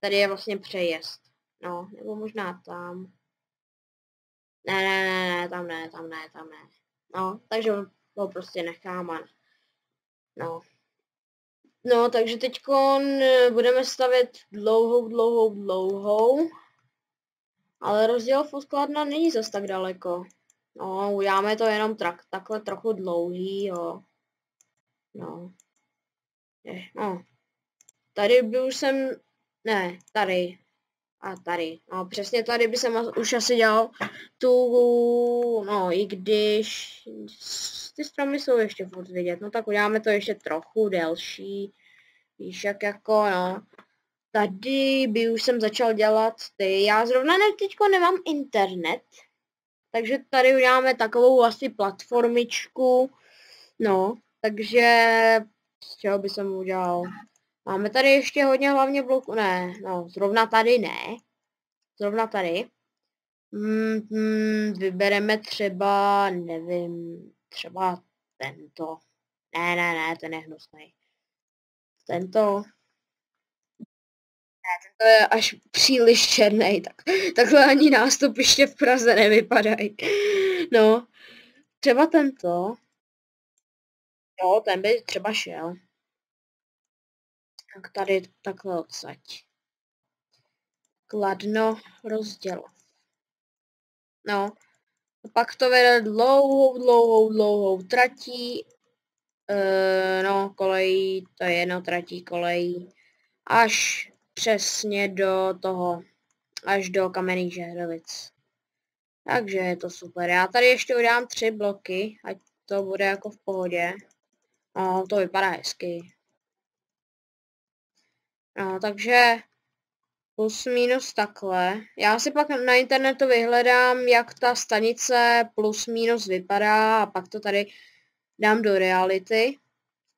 tady je vlastně přejezd. No, nebo možná tam. Ne, ne, ne, ne, tam ne, tam ne, tam ne. No, takže ho prostě necháme. No. No, takže teď budeme stavět dlouhou, dlouhou, dlouhou. Ale rozdíl Foskladna není zas tak daleko. No, uděláme to jenom trak, takhle trochu dlouhý, jo. No. Je, no. Tady by už jsem... Ne, tady. A tady. No, přesně tady by jsem už asi dělal tu... No, i když... Ty stromy jsou ještě furt vidět. No tak uděláme to ještě trochu delší. Víš, jak jako, no. Tady by už jsem začal dělat ty. Já zrovna ne, teďko nemám internet. Takže tady uděláme takovou asi platformičku. No, takže z čeho by jsem udělal? Máme tady ještě hodně hlavně bloků. Ne, no, zrovna tady ne. Zrovna tady. Hmm, hmm, vybereme třeba, nevím, třeba tento. Ne, ne, ne, ten je hnusný. Tento. Tento je až příliš černý, tak takhle ani nástupiště v Praze nevypadají. No, třeba tento. Jo, ten by třeba šel. Tak tady takhle odsaď. Kladno rozděl. No. A pak to vede dlouhou, dlouhou, dlouhou tratí. E, no, kolejí, to je jedno tratí kolejí. Až přesně do toho, až do kamenných žehrovic. Takže je to super. Já tady ještě udělám tři bloky, ať to bude jako v pohodě. No, to vypadá hezky. No, takže plus minus takhle. Já si pak na internetu vyhledám, jak ta stanice plus minus vypadá a pak to tady dám do reality.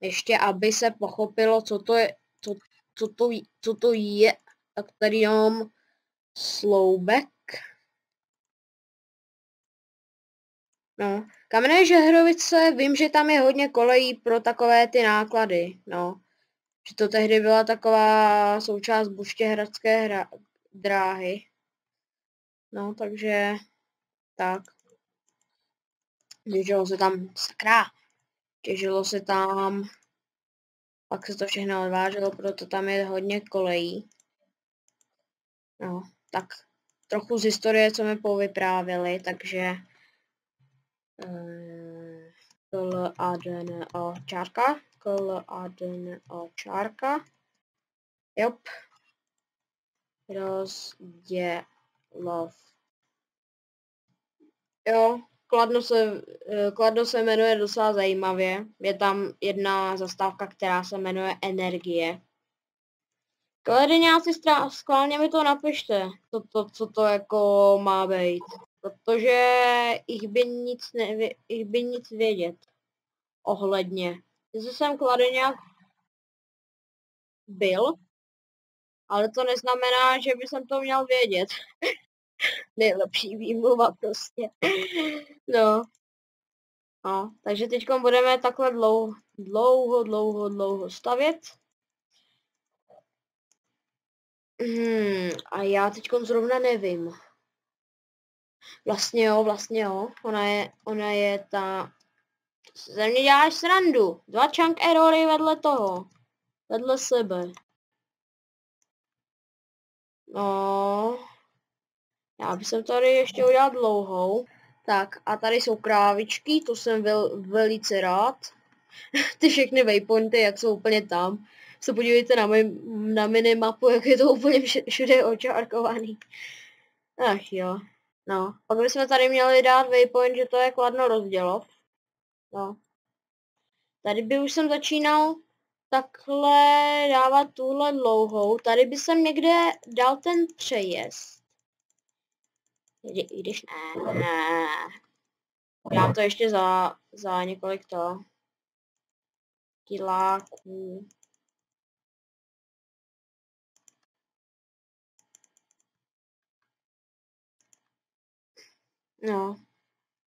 Ještě, aby se pochopilo, co to je, co, co to, co to je. Tak tady dám sloubek. No, kamenné žehrovice, vím, že tam je hodně kolejí pro takové ty náklady, no že to tehdy byla taková součást Buštěhradské hra, dráhy. No, takže tak. Těžilo se tam, sakra, těžilo se tam, pak se to všechno odváželo, proto tam je hodně kolejí. No, tak trochu z historie, co mi povyprávili, takže um, L A D N O čárka. L A D N O čárka. Jop. Rozdělov. Jo, Kladno se, eh, Kladno se jmenuje docela zajímavě. Je tam jedna zastávka, která se jmenuje Energie. Kladeňáci, skválně mi to napište, co to, co to jako má být. Protože ich by nic, nevě, ich by nic vědět ohledně. Jestli jsem kladeňák byl, ale to neznamená, že by jsem to měl vědět. Nejlepší výmluva prostě. No. No, takže teď budeme takhle dlouho, dlouho, dlouho, dlouho stavět. Hmm, a já teď zrovna nevím. Vlastně jo, vlastně jo. Ona je, ona je ta... Ze mě děláš srandu. Dva chunk errory vedle toho. Vedle sebe. No. Já bych tady ještě udělal dlouhou. Tak a tady jsou krávičky, to jsem vel, velice rád. Ty všechny waypointy, jak jsou úplně tam. Se podívejte na, moj, na minimapu, jak je to úplně všude očárkovaný. Ach jo. No, pak bychom tady měli dát waypoint, že to je kladno rozdělov. No. Tady by už jsem začínal takhle dávat tuhle dlouhou. Tady by jsem někde dal ten přejezd. I když ne, ne. Dám to ještě za, za několik to. Kiláků. No,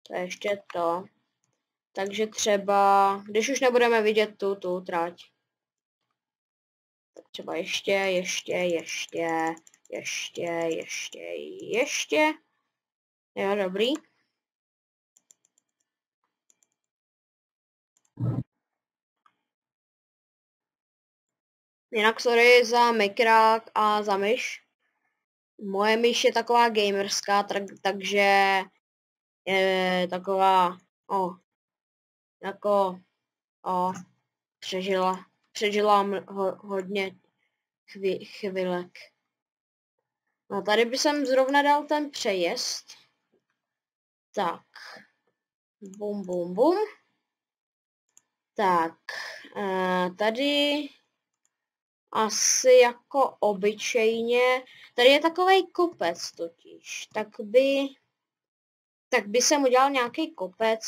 to je ještě to. Takže třeba, když už nebudeme vidět tu, tu trať. Tak třeba ještě, ještě, ještě, ještě, ještě, ještě. Jo, dobrý. Jinak sorry za mikrák a za myš. Moje myš je taková gamerská, tak, takže je taková, o, jako, o, přežila, přežila ho, hodně chvi, chvilek. No tady by jsem zrovna dal ten přejezd. Tak. Bum, bum, bum. Tak. tady asi jako obyčejně. Tady je takový kopec totiž. Tak by, tak by jsem udělal nějaký kopec,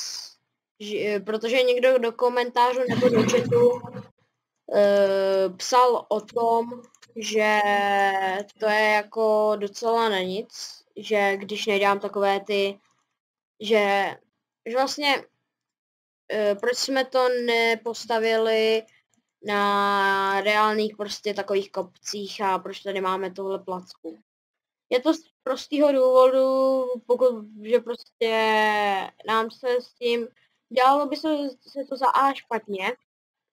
že, protože někdo do komentářů nebo do chatu uh, psal o tom, že to je jako docela na nic, že když nedělám takové ty, že, že vlastně uh, proč jsme to nepostavili na reálných prostě takových kopcích a proč tady máme tohle placku. Je to z prostého důvodu, pokud, že prostě nám se s tím, dělalo by se, se to za A špatně,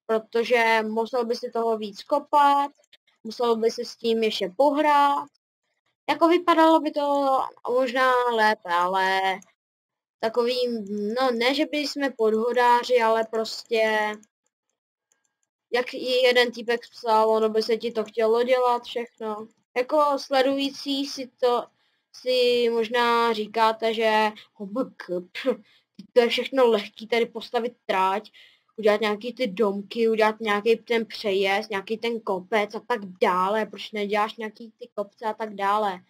protože musel by si toho víc kopat, musel by se s tím ještě pohrát. Jako vypadalo by to možná lépe, ale takovým, no ne, že by jsme podhodáři, ale prostě jak i jeden týpek psal, ono by se ti to chtělo dělat všechno. Jako sledující si to si možná říkáte, že hobk, to je všechno lehký tady postavit tráť, udělat nějaký ty domky, udělat nějaký ten přejezd, nějaký ten kopec a tak dále, proč neděláš nějaký ty kopce a tak dále.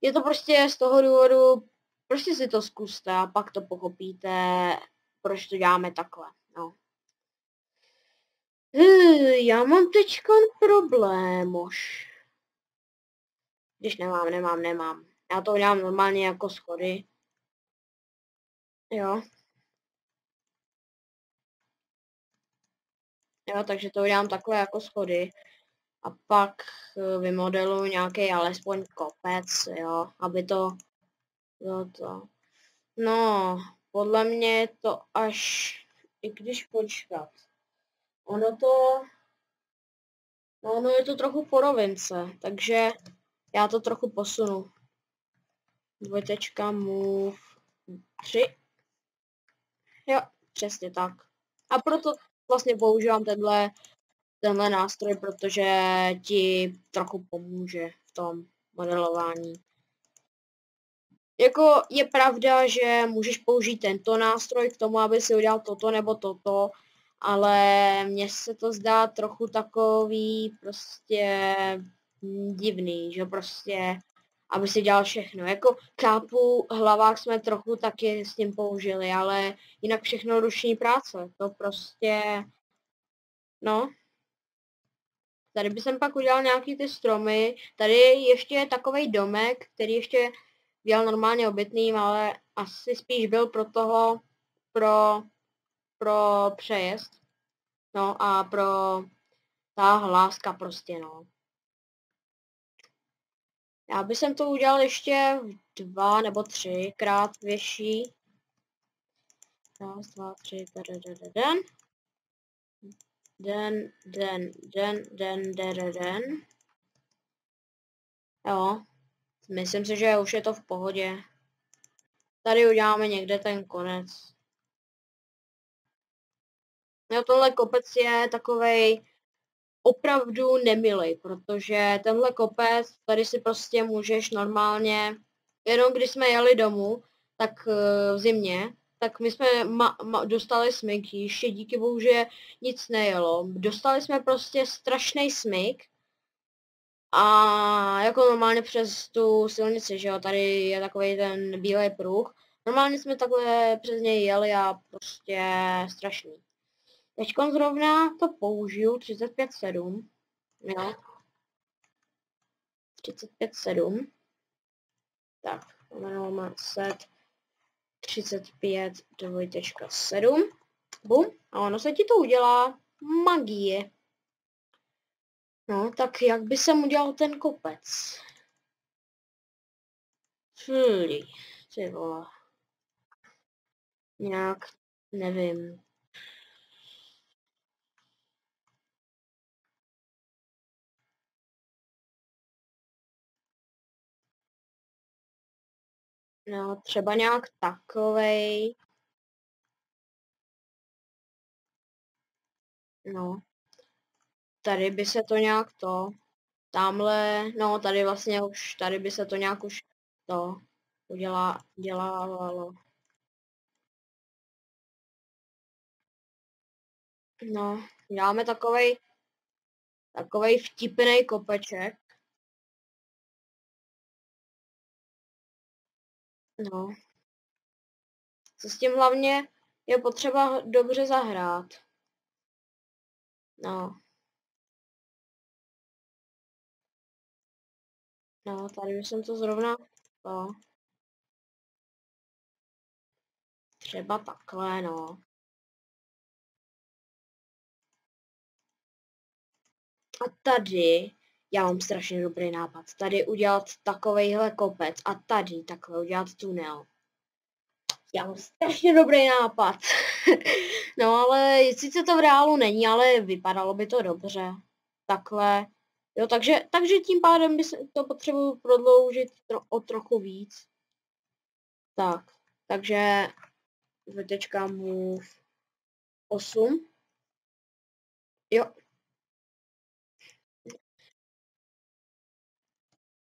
Je to prostě z toho důvodu, prostě si to zkuste a pak to pochopíte, proč to děláme takhle. No. Já mám teďka problém už. Když nemám, nemám, nemám. Já to udělám normálně jako schody. Jo. Jo, takže to udělám takhle jako schody. A pak eh, vymodeluji nějaký alespoň kopec, jo, aby to bylo to. No, podle mě je to až, i když počkat. Ono to, no ono je to trochu po rovince, takže já to trochu posunu. Dvojtečka, move, tři. Jo, přesně tak. A proto vlastně používám tenhle, tenhle nástroj, protože ti trochu pomůže v tom. modelování. Jako je pravda, že můžeš použít tento nástroj k tomu, aby si udělal toto nebo toto, ale mně se to zdá trochu takový prostě divný, že prostě aby si dělal všechno. Jako kápu hlavák jsme trochu taky s tím použili, ale jinak všechno ruční práce. To prostě, no. Tady bych pak udělal nějaký ty stromy. Tady ještě je takový domek, který ještě byl normálně obytným, ale asi spíš byl pro toho, pro, pro přejezd. No a pro ta hláska prostě, no. Já bych to udělal ještě dva nebo třikrát větší. Raz, dva, tři, den, den, den, den, den, den, den, den, den. Jo, myslím si, že už je to v pohodě. Tady uděláme někde ten konec. Jo, tohle kopec je takovej opravdu nemilý, protože tenhle kopec, tady si prostě můžeš normálně, jenom když jsme jeli domů, tak eh, v zimě, tak my jsme ma, ma, dostali smyk, ještě díky bohu, že nic nejelo. Dostali jsme prostě strašný smyk a jako normálně přes tu silnici, že jo, tady je takový ten bílý pruh. Normálně jsme takhle přes něj jeli a prostě strašný. Teďkon zrovna to použiju 35.7. Jo. 35.7. Tak, máme set 35 2.7. Bum. A ono se ti to udělá. Magie. No, tak jak by jsem udělal ten kopec? Fili, ty vole. Nějak, nevím. No, třeba nějak takovej. No. Tady by se to nějak to. Tamhle, no tady vlastně už, tady by se to nějak už to udělá, dělávalo. No, děláme takovej, takovej vtipný kopeček. No. Co s tím hlavně je potřeba dobře zahrát. No. No, tady jsem to zrovna... No. Třeba takhle, no. A tady já mám strašně dobrý nápad. Tady udělat takovejhle kopec a tady takhle udělat tunel. Já mám strašně dobrý nápad. no ale sice to v reálu není, ale vypadalo by to dobře. Takhle. Jo, takže, takže tím pádem by to potřebuji prodloužit tro, o trochu víc. Tak, takže teďka move 8. Jo,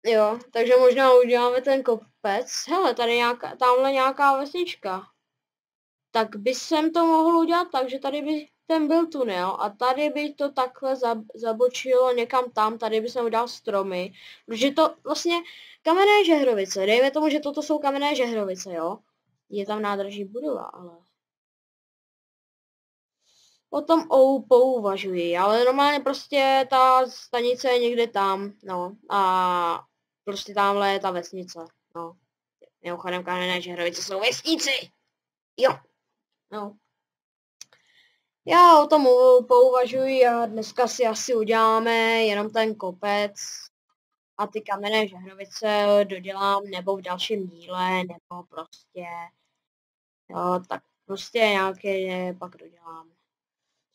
Jo, takže možná uděláme ten kopec. Hele, tady nějaká, tamhle nějaká vesnička. Tak by jsem to mohl udělat tak, že tady by ten byl tunel a tady by to takhle zabočilo někam tam, tady by jsem udělal stromy, protože to vlastně kamenné žehrovice, dejme tomu, že toto jsou kamenné žehrovice, jo. Je tam nádraží budova, ale... O tom ou pouvažuji, ale normálně prostě ta stanice je někde tam, no. A Prostě tamhle je ta vesnice, no. Mimochodem kamenné žehrovice jsou vesnici. Jo. No. Já o tom pouvažuji a dneska si asi uděláme jenom ten kopec a ty kamenné žehrovice dodělám nebo v dalším díle, nebo prostě, jo, tak prostě nějaké pak dodělám.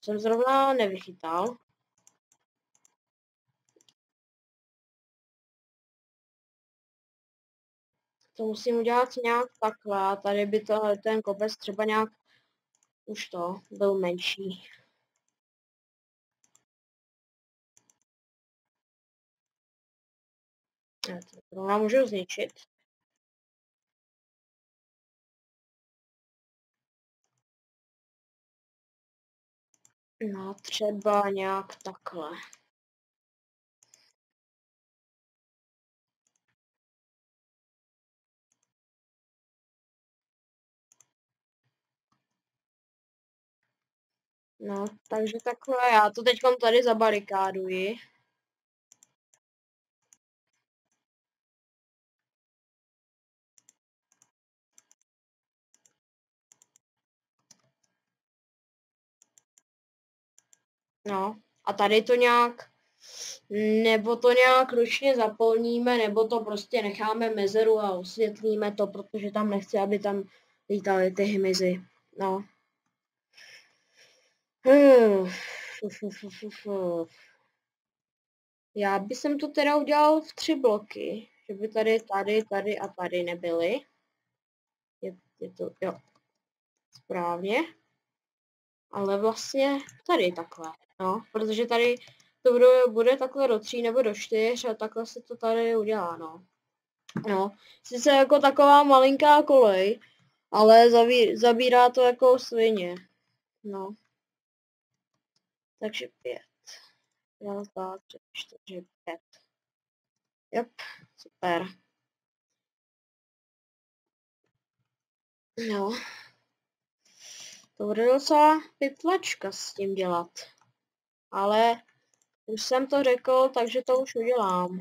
Jsem zrovna nevychytal. to musím udělat nějak takhle. Tady by to, ten kopec třeba nějak už to byl menší. Já to zrovna můžu zničit. No, třeba nějak takhle. No, takže takhle, já to teď tady zabarikáduji. No, a tady to nějak, nebo to nějak ručně zaplníme, nebo to prostě necháme mezeru a osvětlíme to, protože tam nechci, aby tam lítaly ty hmyzy. No. Já bych to teda udělal v tři bloky, že by tady, tady, tady a tady nebyly. Je, je to, jo, správně. Ale vlastně tady takhle, no, protože tady to bude, bude takhle do tří nebo do čtyř a takhle se to tady udělá, no. No, sice jako taková malinká kolej, ale zabí, zabírá to jako svině, no. Takže pět. Raz, dva, tři, čtyři, pět. Jop, super. No. To bude docela pytlačka s tím dělat. Ale už jsem to řekl, takže to už udělám.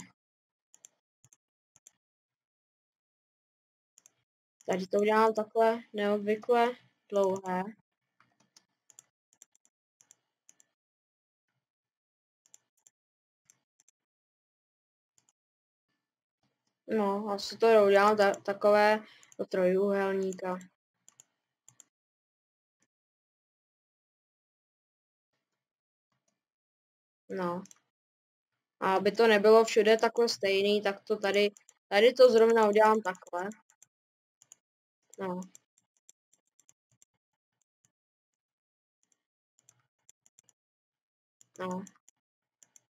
Tady to udělám takhle neobvykle dlouhé. No, asi to udělám ta takové do trojúhelníka. No. A aby to nebylo všude takhle stejný, tak to tady, tady to zrovna udělám takhle. No. No.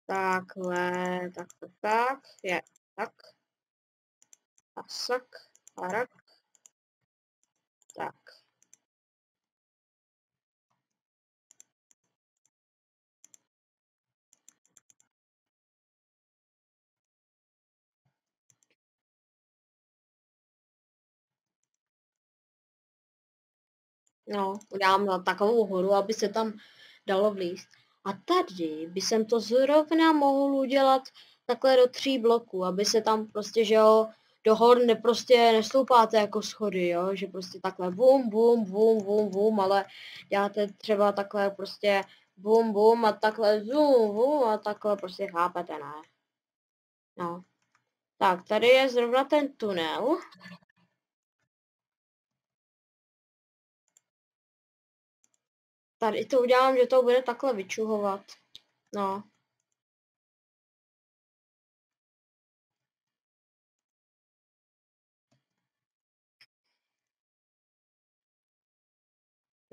Takhle, tak, tak, tak, je, tak. A sak, a rak. Tak. No, udělám na takovou horu, aby se tam dalo vlízt. A tady by jsem to zrovna mohl udělat takhle do tří bloků, aby se tam prostě, že jo, do hor ne, prostě nestoupáte jako schody, jo, že prostě takhle bum, bum, bum, bum, bum, ale děláte třeba takhle prostě bum, bum a takhle zoom, bum a takhle prostě chápete, ne? No. Tak, tady je zrovna ten tunel. Tady to udělám, že to bude takhle vyčuhovat. No.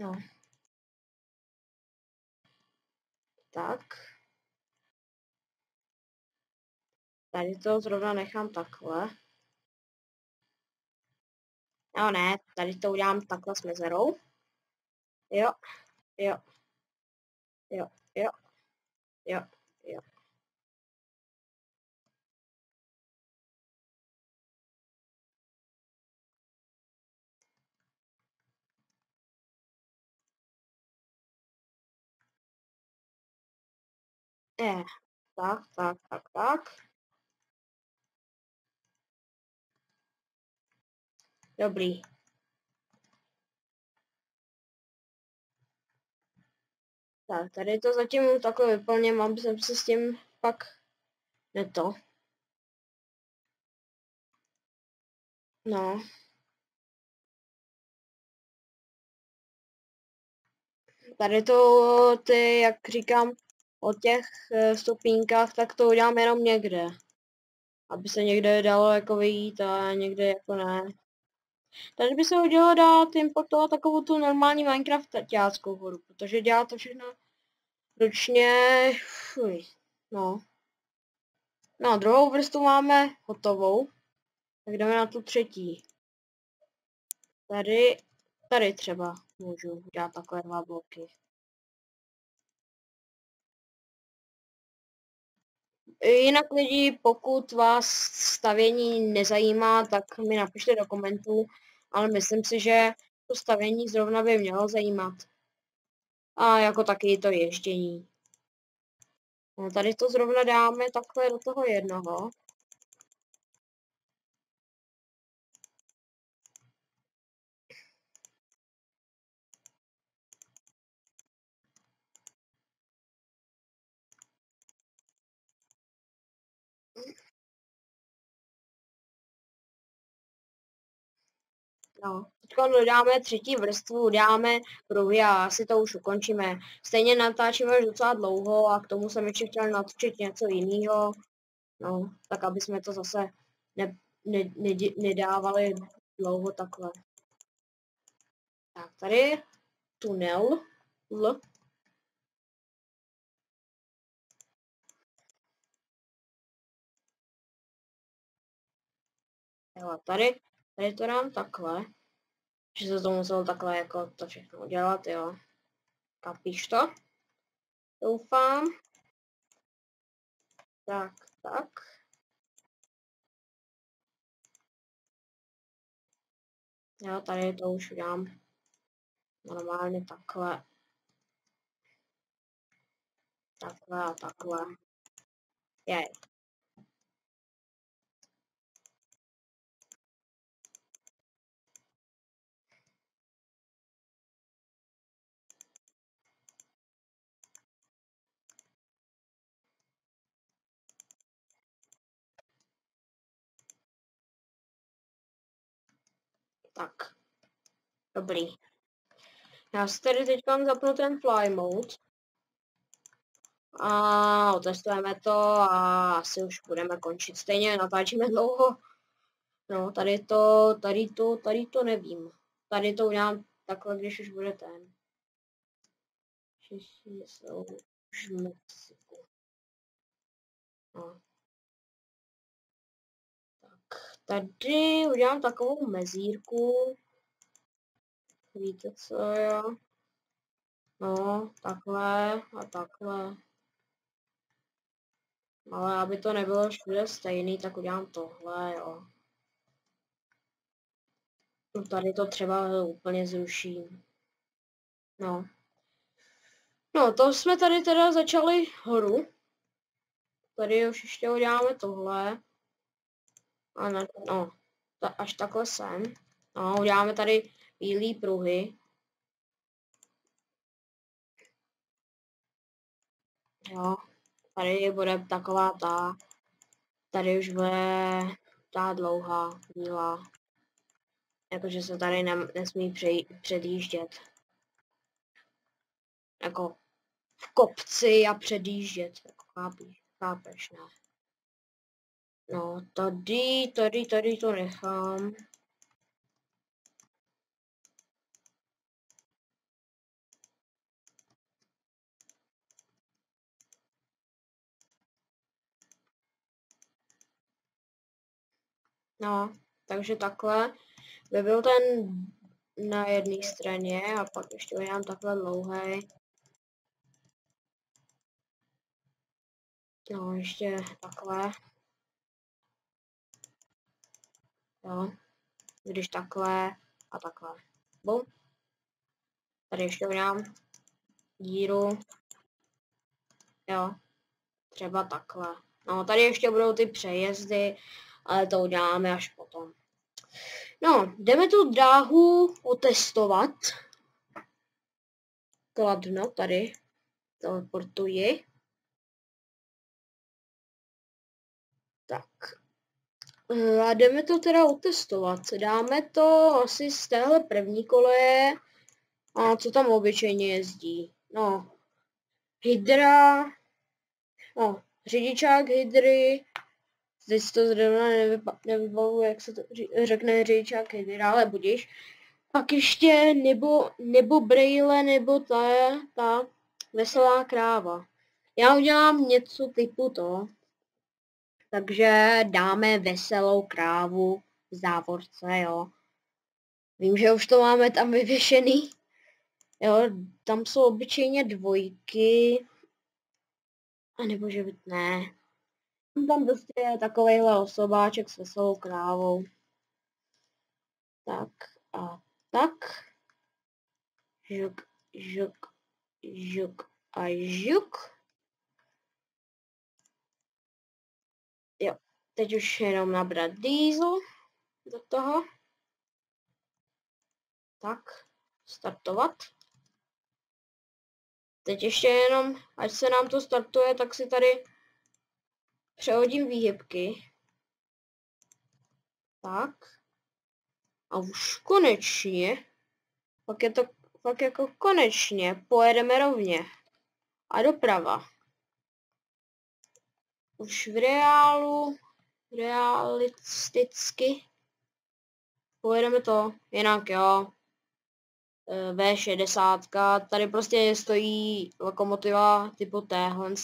No. Tak. Tady to zrovna nechám takhle. No ne, tady to udělám takhle s mezerou. Jo. Jo. Jo, jo. Jo, tak, tak, tak, tak. Dobrý. Tak, tady to zatím takhle vyplněm, aby jsem se s tím pak neto. No. Tady to, ty, jak říkám, o těch eh, stupínkách, tak to udělám jenom někde. Aby se někde dalo jako vyjít a někde jako ne. Tady by se hodilo dát importovat takovou tu normální Minecraftáckou horu, protože dělá to všechno ručně, fuj, no. No, druhou vrstvu máme hotovou. Tak jdeme na tu třetí. Tady, tady třeba můžu udělat takové dva bloky. Jinak lidi, pokud vás stavění nezajímá, tak mi napište do komentů, ale myslím si, že to stavění zrovna by mělo zajímat. A jako taky to ježdění. No, tady to zrovna dáme takhle do toho jednoho. No, teď dodáme třetí vrstvu, dáme pruhy a asi to už ukončíme. Stejně natáčíme už docela dlouho a k tomu jsem ještě chtěl natočit něco jiného. No, tak aby jsme to zase ne, ne, ne, nedávali dlouho takhle. Tak, tady tunel. L. Jo, tady Tady to dám takhle. Že se to muselo takhle jako to všechno udělat, jo. Kapíš to? Doufám. Tak, tak. Jo, tady to už udělám normálně takhle. Takhle a takhle. Jej. Tak. Dobrý. Já si tady teď zapnu ten fly mode. A otestujeme to a asi už budeme končit. Stejně natáčíme dlouho. No, tady to, tady to, tady to nevím. Tady to udělám takhle, když už bude ten. Všichni jsou už v Mexiku. No. Tady udělám takovou mezírku. Víte co, jo? No, takhle a takhle. Ale aby to nebylo všude stejný, tak udělám tohle, jo. No tady to třeba úplně zruším. No. No, to jsme tady teda začali horu. Tady už ještě uděláme tohle. A na, no, ta, až takhle sem. No, uděláme tady bílé pruhy. Jo, tady bude taková ta, tady už bude ta dlouhá, bílá. Jakože se tady ne, nesmí přejít, předjíždět. Jako v kopci a předjíždět, jako chápeš, chápeš, ne? No, tady, tady, tady to nechám. No, takže takhle by byl ten na jedné straně a pak ještě udělám takhle dlouhý. No, ještě takhle. Jo. Když takhle a takhle. Bum. Tady ještě udělám díru. Jo. Třeba takhle. No, tady ještě budou ty přejezdy, ale to uděláme až potom. No, jdeme tu dráhu otestovat. Kladno tady. Teleportuji. Tak, Eh, a jdeme to teda otestovat. Dáme to asi z téhle první koleje. A co tam obyčejně jezdí? No, Hydra, no, řidičák Hydry, teď to zrovna nevybavu, jak se to řekne řidičák Hydra, ale budíš. Pak ještě nebo, nebo Braille, nebo ta, ta veselá kráva. Já udělám něco typu to. Takže dáme veselou krávu v závorce, jo. Vím, že už to máme tam vyvěšený. Jo, tam jsou obyčejně dvojky. A nebo že ne. Tam prostě je takovejhle osobáček s veselou krávou. Tak a tak. Žuk, žuk, žuk a žuk. Teď už jenom nabrat diesel do toho. Tak, startovat. Teď ještě jenom, ať se nám to startuje, tak si tady přehodím výhybky. Tak. A už konečně, pak je to pak jako konečně pojedeme rovně. A doprava. Už v reálu, realisticky pojedeme to, jinak jo. E, V60, tady prostě stojí lokomotiva typu téhle,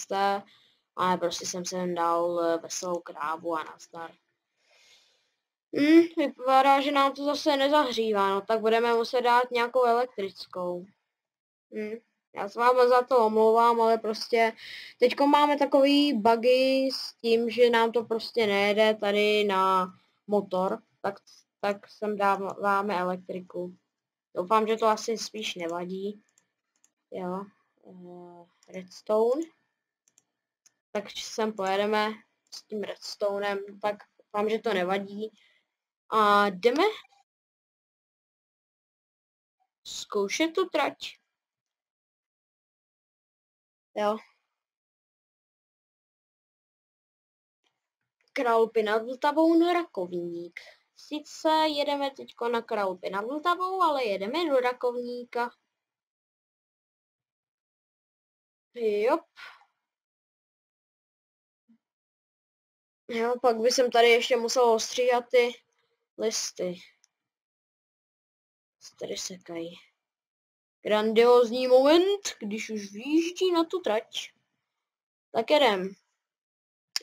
ale prostě jsem sem dal e, veselou krávu a nazdar. Hmm, vypadá, že nám to zase nezahřívá, no tak budeme muset dát nějakou elektrickou. Hmm, já se vám za to omlouvám, ale prostě teďko máme takový bugy s tím, že nám to prostě nejede tady na motor, tak, tak sem dáváme elektriku. Doufám, že to asi spíš nevadí. Jo, uh, redstone. Tak sem pojedeme s tím redstonem, tak doufám, že to nevadí. A jdeme zkoušet tu trať. Jo. Kralupy nad Vltavou na Rakovník. Sice jedeme teďko na Kralupy nad Vltavou, ale jedeme do Rakovníka. Jop. Jo, pak by jsem tady ještě musel ostříhat ty listy. Tady sekají. Grandiozní moment, když už vyjíždí na tu trať. Tak jedem.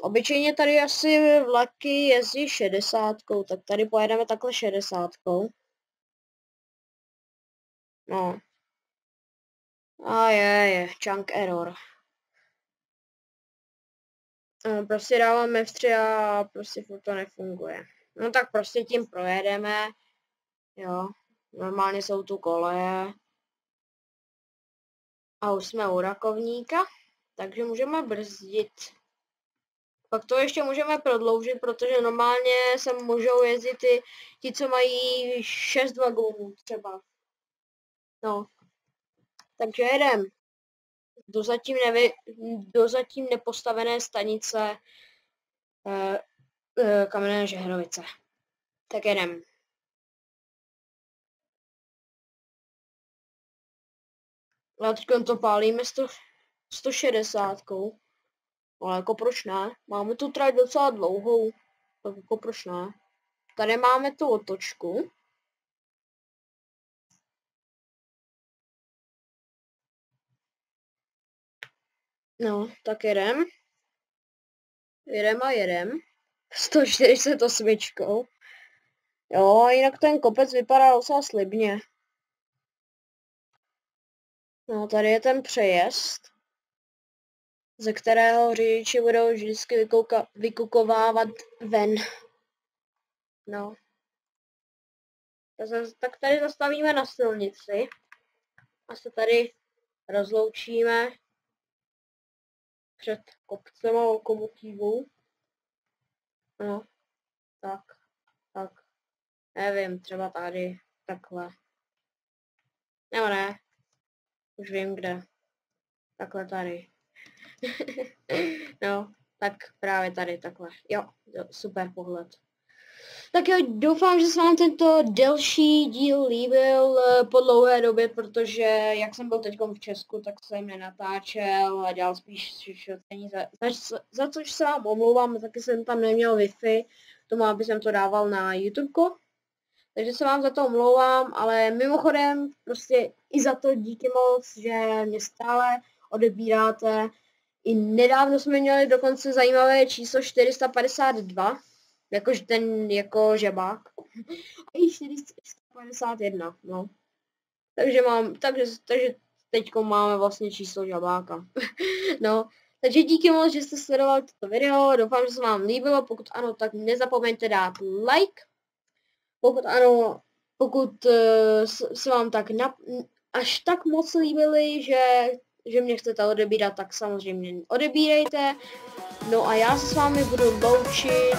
Obyčejně tady asi vlaky jezdí 60, tak tady pojedeme takhle 60. No. A je, je, chunk error. No, prostě dáváme F3 a prostě furt to nefunguje. No tak prostě tím projedeme. Jo, normálně jsou tu koleje. A už jsme u rakovníka, takže můžeme brzdit. Pak to ještě můžeme prodloužit, protože normálně se můžou jezdit ty, ti, co mají 6 vagónů třeba. No. Takže jedem. Do zatím, nevy, do zatím nepostavené stanice eh, uh, kamenné žehrovice. Tak jedem. A teď to pálíme 100, 160. Ale jako proč ne? Máme tu trať docela dlouhou. Tak jako proč ne? Tady máme tu otočku. No, tak jedem. Jedem a jedem. 148. Jo, jinak ten kopec vypadá docela slibně. No, tady je ten přejezd, ze kterého řidiči budou vždycky vykouka, vykukovávat ven. No. Tak tady zastavíme na silnici a se tady rozloučíme před kopcem a lokomotivou. No, tak, tak. Nevím, třeba tady, takhle. Nebo ne. Už vím kde. Takhle tady. no, tak právě tady, takhle. Jo, jo, super pohled. Tak jo, doufám, že se vám tento delší díl líbil eh, po dlouhé době, protože jak jsem byl teď v Česku, tak jsem nenatáčel a dělal spíš šocení, za, za, za což se vám omlouvám, taky jsem tam neměl Wi-Fi, tomu, aby jsem to dával na YouTube. Takže se vám za to omlouvám, ale mimochodem prostě i za to díky moc, že mě stále odebíráte, i nedávno jsme měli dokonce zajímavé číslo 452, jakož ten jako žabák. A i 451, no. Takže mám, takže, takže teďko máme vlastně číslo žabáka. no, takže díky moc, že jste sledovali toto video, doufám, že se vám líbilo, pokud ano, tak nezapomeňte dát like. Pokud ano, pokud uh, se vám tak na, až tak moc líbily, že, že mě chcete odebírat, tak samozřejmě odebírejte. No a já se s vámi budu loučit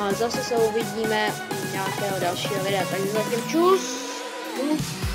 a zase se uvidíme u nějakého dalšího videa. Takže zatím čus! čus.